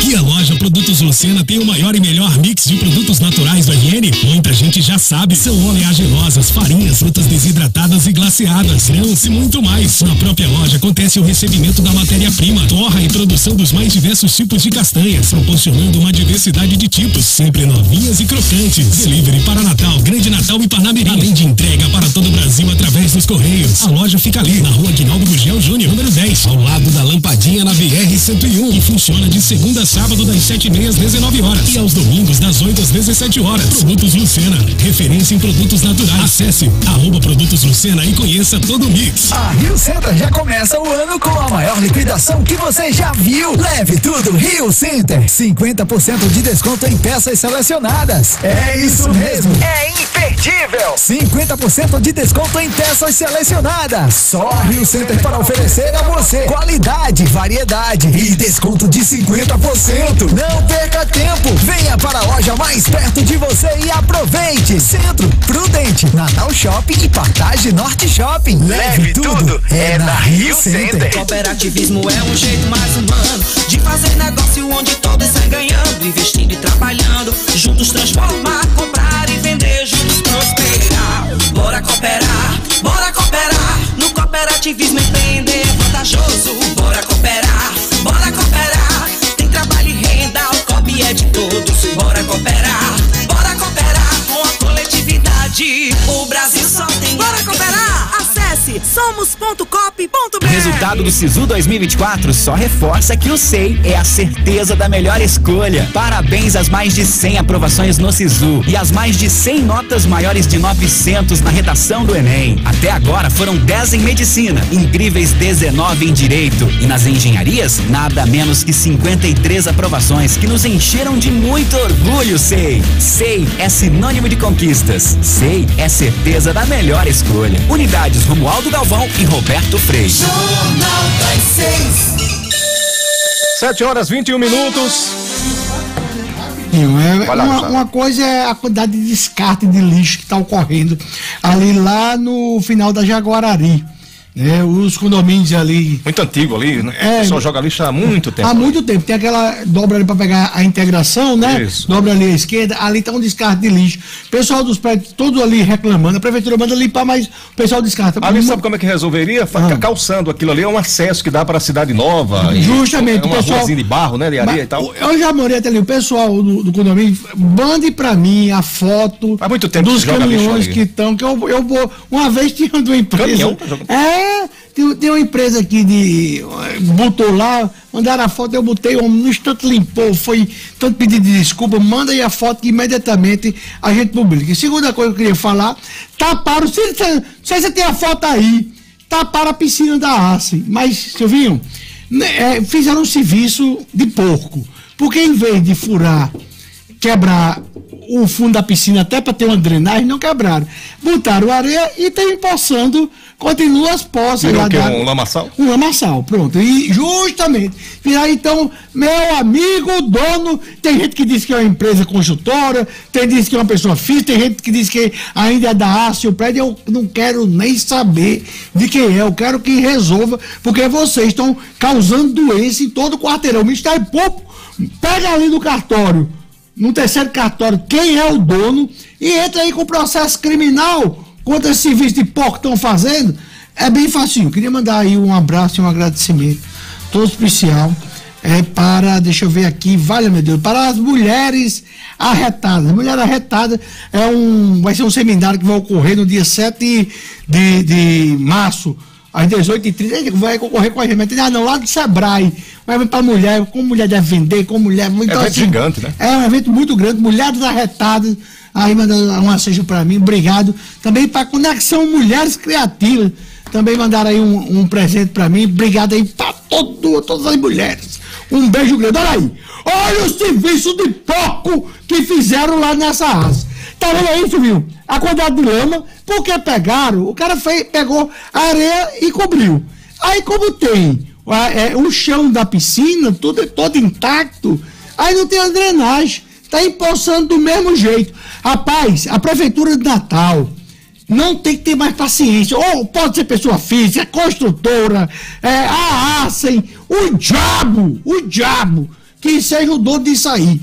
Que a loja Produtos Lucena tem o maior e melhor mix de produtos naturais do RN? Muita gente já sabe. São oleaginosas, farinhas, frutas desidratadas e glaciadas, grãos e muito mais. Na própria loja acontece o recebimento da matéria-prima, torra e produção dos mais diversos tipos de castanhas, proporcionando uma diversidade de tipos, sempre novinhas e crocantes. Delivery para Natal, Grande Natal e Parnamirim. Além de entrega para todo o Brasil através dos Correios. A loja fica ali, na rua Guinaldo Gugel Júnior, número 10, ao lado da Lampadinha na BR-101 e funciona de segunda segunda a sábado das 7 e meia às 19 horas e aos domingos das 8 às 17 horas. Produtos Lucena, referência em produtos naturais. Acesse arroba Produtos Lucena e conheça todo o mix. A Rio Center já começa o ano com a maior liquidação que você já viu. Leve tudo Rio Center, 50% de desconto em peças selecionadas. É isso mesmo. É imperdível. 50% de desconto em peças selecionadas. Só a Rio Center para oferecer a você qualidade, variedade e desconto de 50 50%. Não perca tempo. Venha para a loja mais perto de você e aproveite. Centro, Prudente, Natal Shopping e Partage Norte Shopping. Leve, Leve tudo, tudo, é, é na Rio Center. Center. Cooperativismo é um jeito mais humano de fazer negócio onde todos saem ganhando, investindo e trabalhando. Juntos transformar, comprar e vender, juntos prosperar. Bora cooperar, bora cooperar. No cooperativismo empreender é vantajoso. Bora cooperar, todos. Bora cooperar, bora cooperar com a coletividade. O Brasil só tem. Bora cooperar! Acesse somos.cop.br. Resultado do Sisu 2024 só reforça que o SEI é a certeza da melhor escolha. Parabéns às mais de 100 aprovações no Sisu e às mais de 100 notas maiores de 900 na redação do Enem. Até agora foram 10 em medicina, incríveis 19 em direito e nas engenharias, nada menos que 53 aprovações que nos encheram de muito orgulho, SEI. SEI é sinônimo de conquistas. SEI é certeza da melhor escolha. Unidades Romualdo Galvão e Roberto Freire. Jornal das Seis. 7 horas 21 minutos. É, uma, uma, coisa é a quantidade de descarte de lixo que está ocorrendo ali lá no final da Jaguarari. É, os condomínios ali. Muito antigo ali, né? É, o pessoal joga lixo há muito tempo. Há muito tempo. Tem aquela dobra ali para pegar a integração, né? Isso. Dobra ali à esquerda, ali tá um descarte de lixo. O pessoal dos prédios, todos ali reclamando. A prefeitura manda limpar, mas o pessoal descarta. Ali sabe como é que resolveria? Ah. Calçando aquilo ali é um acesso que dá para a cidade nova. Justamente. É uma pessoal, de barro, né? De areia e tal. Eu já morei até ali. O pessoal do, do condomínio, mande para mim a foto Há muito tempo dos caminhões que estão. Que eu, eu vou. Uma vez tinha uma empresa. Caminhão? Tá é tem, tem uma empresa aqui de. botou lá, mandaram a foto, eu botei, no instante limpou, foi tanto pedido de desculpa, manda aí a foto que imediatamente a gente publica. E segunda coisa que eu queria falar, taparam, se, se, se você tem a foto aí, taparam a piscina da ACE. Mas, Silvinho, né, é, fizeram um serviço de porco. Porque em vez de furar, quebrar o fundo da piscina até para ter uma drenagem, não quebraram. Botaram areia e estão empoçando continua as poças Virou lá que, um lamaçal? Um lamaçal, pronto. E justamente, então, meu amigo dono, tem gente que diz que é uma empresa construtora, tem gente que é uma pessoa física, tem gente que diz que ainda é da aço o prédio, eu não quero nem saber de quem é, eu quero que resolva, porque vocês estão causando doença em todo o quarteirão. O Ministério Público pega ali no cartório, no terceiro cartório, quem é o dono e entra aí com processo criminal contra esse serviço de porco que estão fazendo, é bem facinho. Queria mandar aí um abraço e um agradecimento todo especial é para, deixa eu ver aqui, vale meu Deus, para as mulheres arretadas. Mulher arretada é um, vai ser um seminário que vai ocorrer no dia 7 de, de março, às 18h30. Vai ocorrer com a gente. Ah, não, lá do Sebrae. Vai para mulher, como mulher deve vender, como mulher. Então, é um evento assim, gigante, né? É um evento muito grande, mulheres arretadas Aí mandando uma seja para mim, obrigado. Também para Conexão Mulheres Criativas. Também mandaram aí um, um presente para mim. Obrigado aí para todas as mulheres. Um beijo grande. Olha aí. Olha o serviço de porco que fizeram lá nessa asa. Tá vendo aí, viu? A quantidade de lama, porque pegaram, o cara fez, pegou areia e cobriu. Aí como tem é, o chão da piscina, tudo todo intacto, aí não tem a drenagem. Tá empoçando do mesmo jeito. Rapaz, a prefeitura de Natal não tem que ter mais paciência. Ou pode ser pessoa física, construtora, é, a ASEM, o diabo, o diabo, que seja o dono disso aí.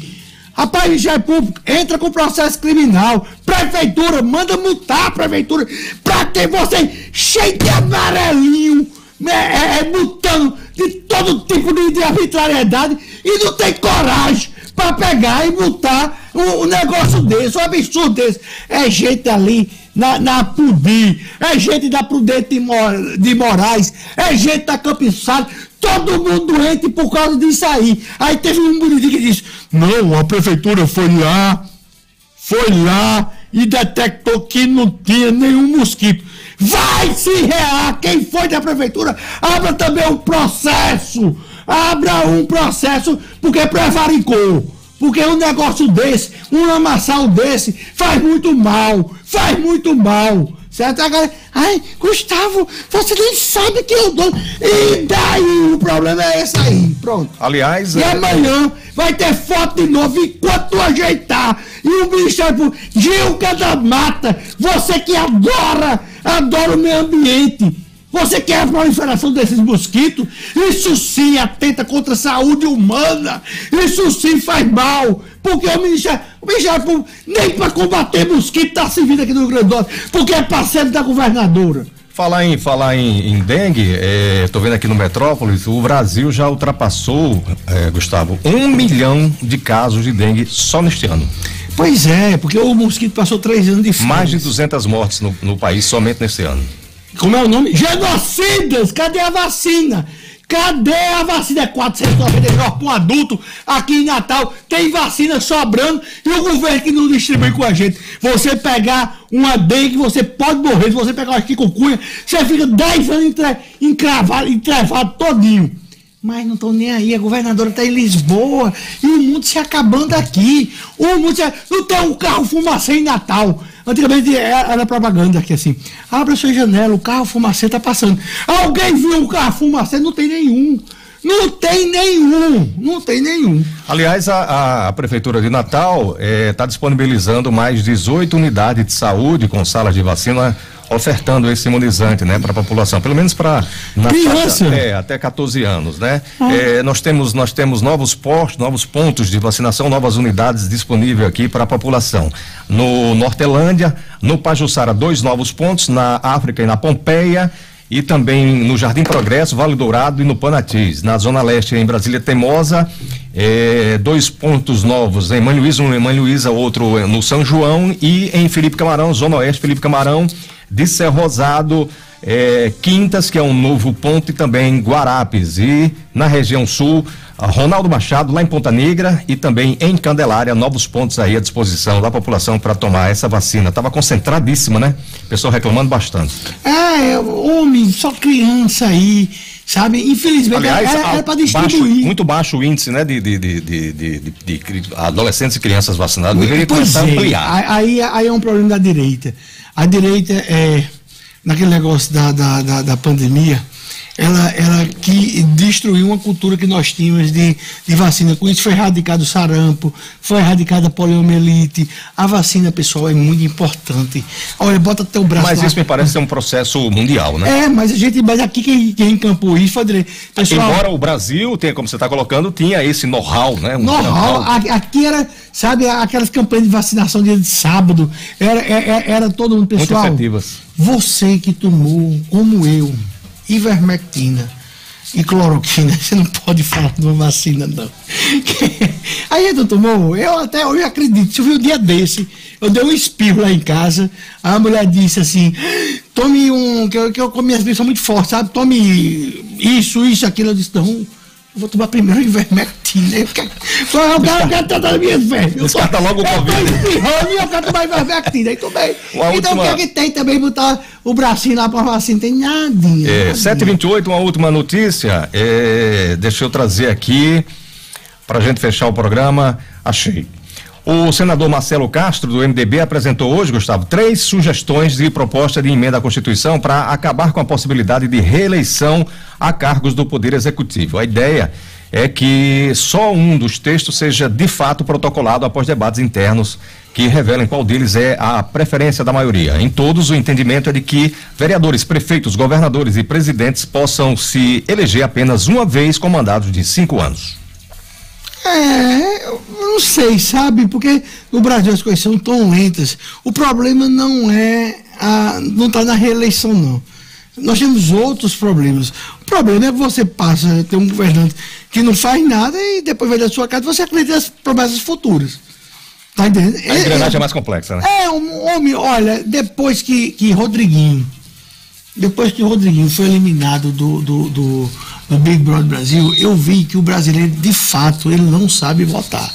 Rapaz, Ministério Público, entra com processo criminal. Prefeitura, manda multar a prefeitura pra ter você cheio de amarelinho, né, é, é, multando de todo tipo de, de arbitrariedade e não tem coragem para pegar e multar um, negócio desse, um absurdo desse. É gente ali na, na Pudi, é gente da Prudente de Moraes, é gente da Campos todo mundo doente por causa disso aí. Aí teve um bonitinho que disse: não, a prefeitura foi lá, foi lá e detectou que não tinha nenhum mosquito. Vai se rear quem foi da prefeitura, abra também um processo abra um processo porque prevaricou. Porque um negócio desse, um lamaçal desse, faz muito mal. Faz muito mal. Certo? Agora, ai, Gustavo, você nem sabe quem é o dono. E daí? O problema é esse aí. Pronto. Aliás. E é... amanhã vai ter foto de novo enquanto tu ajeitar. E o Ministério Gilca da Mata, você que adora, adora o meio ambiente você quer a proliferação desses mosquitos? Isso sim atenta contra a saúde humana. Isso sim faz mal. Porque o Ministério, o Ministério nem para combater mosquito está servindo aqui no Rio Grande do Norte, porque é parceiro da governadora. Falar em, falar em, em dengue, estou é, vendo aqui no Metrópolis, o Brasil já ultrapassou, é, Gustavo, um milhão de casos de dengue só neste ano. Pois é, porque o mosquito passou três anos de férias. Mais de 200 mortes no, no país somente neste ano. Como é o nome? Genocidas! Cadê a vacina? Cadê a vacina? É 499 para um adulto aqui em Natal. Tem vacina sobrando e o governo que não distribui com a gente. Você pegar uma dengue, você pode morrer. Se você pegar uma chikungunya, você fica 10 anos entre, encravado, entrevado todinho. Mas não estão nem aí. A governadora está em Lisboa e o mundo se acabando aqui. O mundo se... Não tem um carro fumacê em Natal. Antigamente era propaganda aqui assim. Abra sua janela, o carro fumacê está passando. Alguém viu o carro fumacê? Não tem nenhum. Não tem nenhum, não tem nenhum. Aliás, a, a Prefeitura de Natal está eh, disponibilizando mais 18 unidades de saúde com salas de vacina ofertando esse imunizante, né, para a população, pelo menos para criança, é, até 14 anos, né? Ah. É, nós temos nós temos novos postos, novos pontos de vacinação, novas unidades disponíveis aqui para a população. No Nortelândia, no Pajuçara, dois novos pontos na África e na Pompeia e também no Jardim Progresso, Vale Dourado e no Panatis. Na Zona Leste, em Brasília Teimosa, é, dois pontos novos em Mãe Luísa, um em Mãe Luísa, outro no São João e em Felipe Camarão, Zona Oeste, Felipe Camarão de Ser Rosado, é, Quintas, que é um novo ponto, e também Guarapes. E na região sul, Ronaldo Machado, lá em Ponta Negra, e também em Candelária, novos pontos aí à disposição da população para tomar essa vacina. Estava concentradíssima, né? Pessoal reclamando bastante. É, homem, só criança aí sabe? Infelizmente, Aliás, era, era para distribuir. Baixo, muito baixo o índice, né, de, de, de, de, de, de adolescentes e crianças vacinadas. Deveria começar é. a ampliar. Aí, aí é um problema da direita. A direita, é, naquele negócio da, da, da, da pandemia, ela, ela que destruiu uma cultura que nós tínhamos de, de vacina. Com isso foi erradicado o sarampo, foi erradicada a poliomielite. A vacina, pessoal, é muito importante. Olha, bota teu braço Mas lá. isso me parece ser um processo mundial, né? É, mas a gente, mas aqui quem, quem encampou isso foi. Pessoal, Embora o Brasil tenha, como você está colocando, tinha esse know-how, né? Um know-how. Aqui era, sabe, aquelas campanhas de vacinação dia de sábado, era, era, era todo mundo, pessoal. Muito efetivas. Você que tomou, como eu, ivermectina e cloroquina, você não pode falar de uma vacina, não. Aí, doutor Morro, eu até hoje acredito, se eu vi um dia desse, eu dei um espirro lá em casa, a mulher disse assim, tome um, que eu, que eu comi as são muito fortes, sabe? Tome isso, isso, aquilo. Eu disse, não, vou tomar primeiro ivermectina. Eu quero, eu quero, eu quero tratar das minhas velhas. Descarta logo o Covid. Eu, eu quero tomar ivermectina. Aí tomei. Uma então última... o que é que tem também botar o bracinho lá para vacina? Tem nada. É, 728, uma última notícia. É, deixa eu trazer aqui para a gente fechar o programa. Achei. O senador Marcelo Castro, do MDB, apresentou hoje, Gustavo, três sugestões de proposta de emenda à Constituição para acabar com a possibilidade de reeleição a cargos do Poder Executivo. A ideia é que só um dos textos seja de fato protocolado após debates internos que revelem qual deles é a preferência da maioria. Em todos, o entendimento é de que vereadores, prefeitos, governadores e presidentes possam se eleger apenas uma vez com mandados de cinco anos. É, eu não sei, sabe? Porque no Brasil as coisas são tão lentas. O problema não é a, não está na reeleição, não. Nós temos outros problemas. O problema é que você passa, tem um governante que não faz nada e depois vai da sua casa você acredita nas promessas futuras. Tá entendendo? A engrenagem é, é mais complexa, né? É, um homem, olha, depois que, que Rodriguinho, depois que o Rodriguinho foi eliminado do, do, do no Big Brother Brasil, eu vi que o brasileiro, de fato, ele não sabe votar.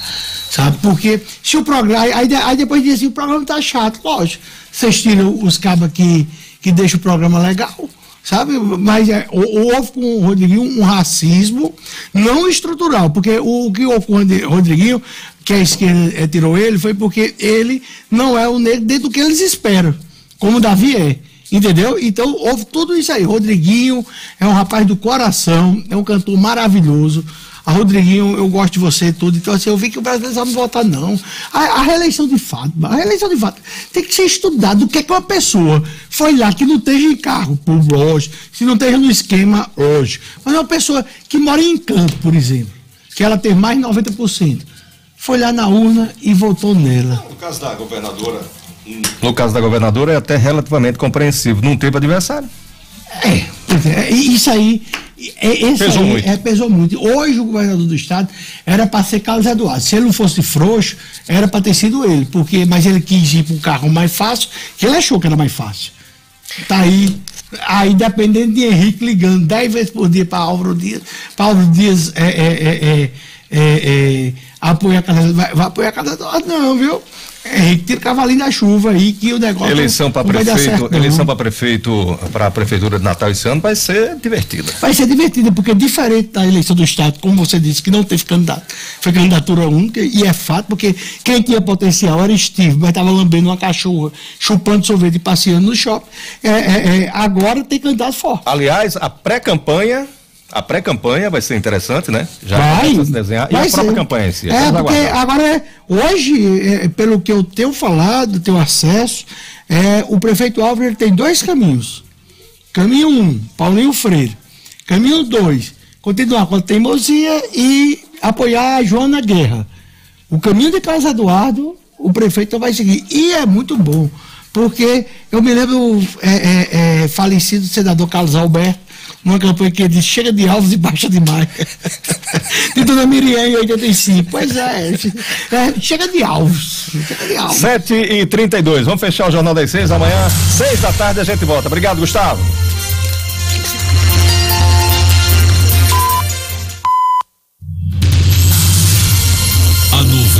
Sabe? Porque se o programa. Aí, aí depois diz assim, o programa tá chato, lógico. Vocês tiram os cabos que, que deixam o programa legal. Sabe? Mas é, houve com o Rodriguinho um racismo não estrutural, porque o, o que houve com o Rodriguinho, que a esquerda é, tirou ele, foi porque ele não é o negro dentro do que eles esperam, como o Davi é. Entendeu? Então houve tudo isso aí. Rodriguinho é um rapaz do coração, é um cantor maravilhoso. A Rodriguinho, eu gosto de você tudo. Então, assim, eu vi que o brasileiro não sabe votar, não. A, a, reeleição de fato, a reeleição de fato tem que ser estudado. O que é que uma pessoa foi lá que não esteja em carro por hoje, se não esteja no esquema hoje. Mas uma pessoa que mora em campo, por exemplo, que ela tem mais de 90%, foi lá na urna e votou nela. No caso da governadora no caso da governadora, é até relativamente compreensivo. Não teve adversário. É, é isso aí. É, pesou aí, muito. É, pesou muito. Hoje o governador do estado era para ser Carlos Eduardo. Se ele não fosse frouxo, era para ter sido ele. Porque, mas ele quis ir para um carro mais fácil, que ele achou que era mais fácil. Tá aí. Aí dependendo de Henrique ligando 10 vezes por dia para Álvaro Dias, para Álvaro Dias é, é, é, é, é apoiar a casa. Vai, vai apoiar a casa. Não, viu? É, tira cavalinho da chuva aí que o negócio. Eleição para prefeito, certo, eleição para prefeito, para a prefeitura de Natal esse ano vai ser divertida. Vai ser divertida, porque diferente da eleição do Estado, como você disse, que não teve candidato, foi candidatura única, e é fato, porque quem tinha potencial era Steve, mas estava lambendo uma cachorra, chupando sorvete e passeando no shopping. É, é, é, agora tem candidato forte. Aliás, a pré-campanha A pré-campanha vai ser interessante, né? Já vai, se desenhar. E a própria ser. campanha em si. É, porque aguardar. agora, hoje, é, pelo que eu tenho falado, tenho acesso, é, o prefeito Álvaro tem dois caminhos. Caminho um, Paulinho Freire. Caminho dois, continuar com a teimosia e apoiar a Joana Guerra. O caminho de Carlos Eduardo, o prefeito vai seguir. E é muito bom, porque eu me lembro é, é, é, falecido senador Carlos Alberto, numa campanha que ele disse, chega de alvos e baixa demais. de Dona Miriam em 85. Pois é, é, chega de alvos. Chega de alvos. 7 e 32 Vamos fechar o Jornal das 6 amanhã, 6 da tarde a gente volta. Obrigado, Gustavo.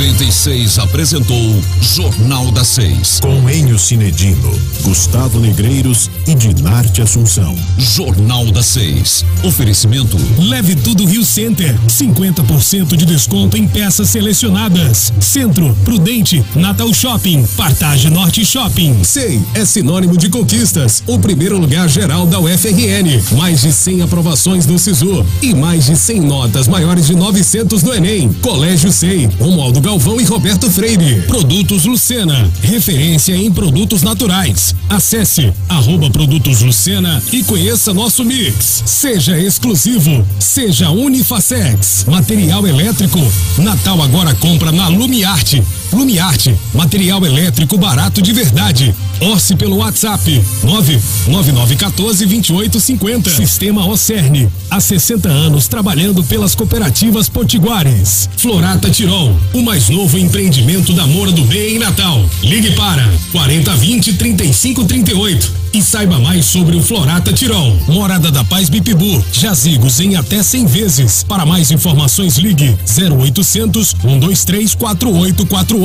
96 apresentou Jornal da Seis. Com Enio Cinedino, Gustavo Negreiros e Dinarte Assunção. Jornal da Seis. Oferecimento. Leve tudo Rio Center. 50% de desconto em peças selecionadas. Centro, Prudente, Natal Shopping, Partage Norte Shopping. SEI é sinônimo de conquistas. O primeiro lugar geral da UFRN. Mais de 100 aprovações no SISU e mais de 100 notas maiores de 900 no Enem. Colégio SEI Romualdo Galvão e Roberto Freire. Produtos Lucena, referência em produtos naturais. Acesse arroba Produtos Lucena e conheça nosso mix. Seja exclusivo, seja Unifacex. Material elétrico. Natal agora compra na Lumiarte. Lumiarte, material elétrico barato de verdade. Orce pelo WhatsApp 99914 2850. Sistema Ocerne, há 60 anos trabalhando pelas cooperativas potiguares. Florata Tirol, o mais novo empreendimento da Moura do Bem em Natal. Ligue para 4020 3538 e saiba mais sobre o Florata Tirol. Morada da Paz Bipibu, jazigos em até 100 vezes. Para mais informações ligue 0800 123 4848.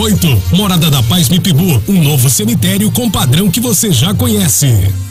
Morada da Paz Bipibu, um novo cemitério com padrão que você já conhece.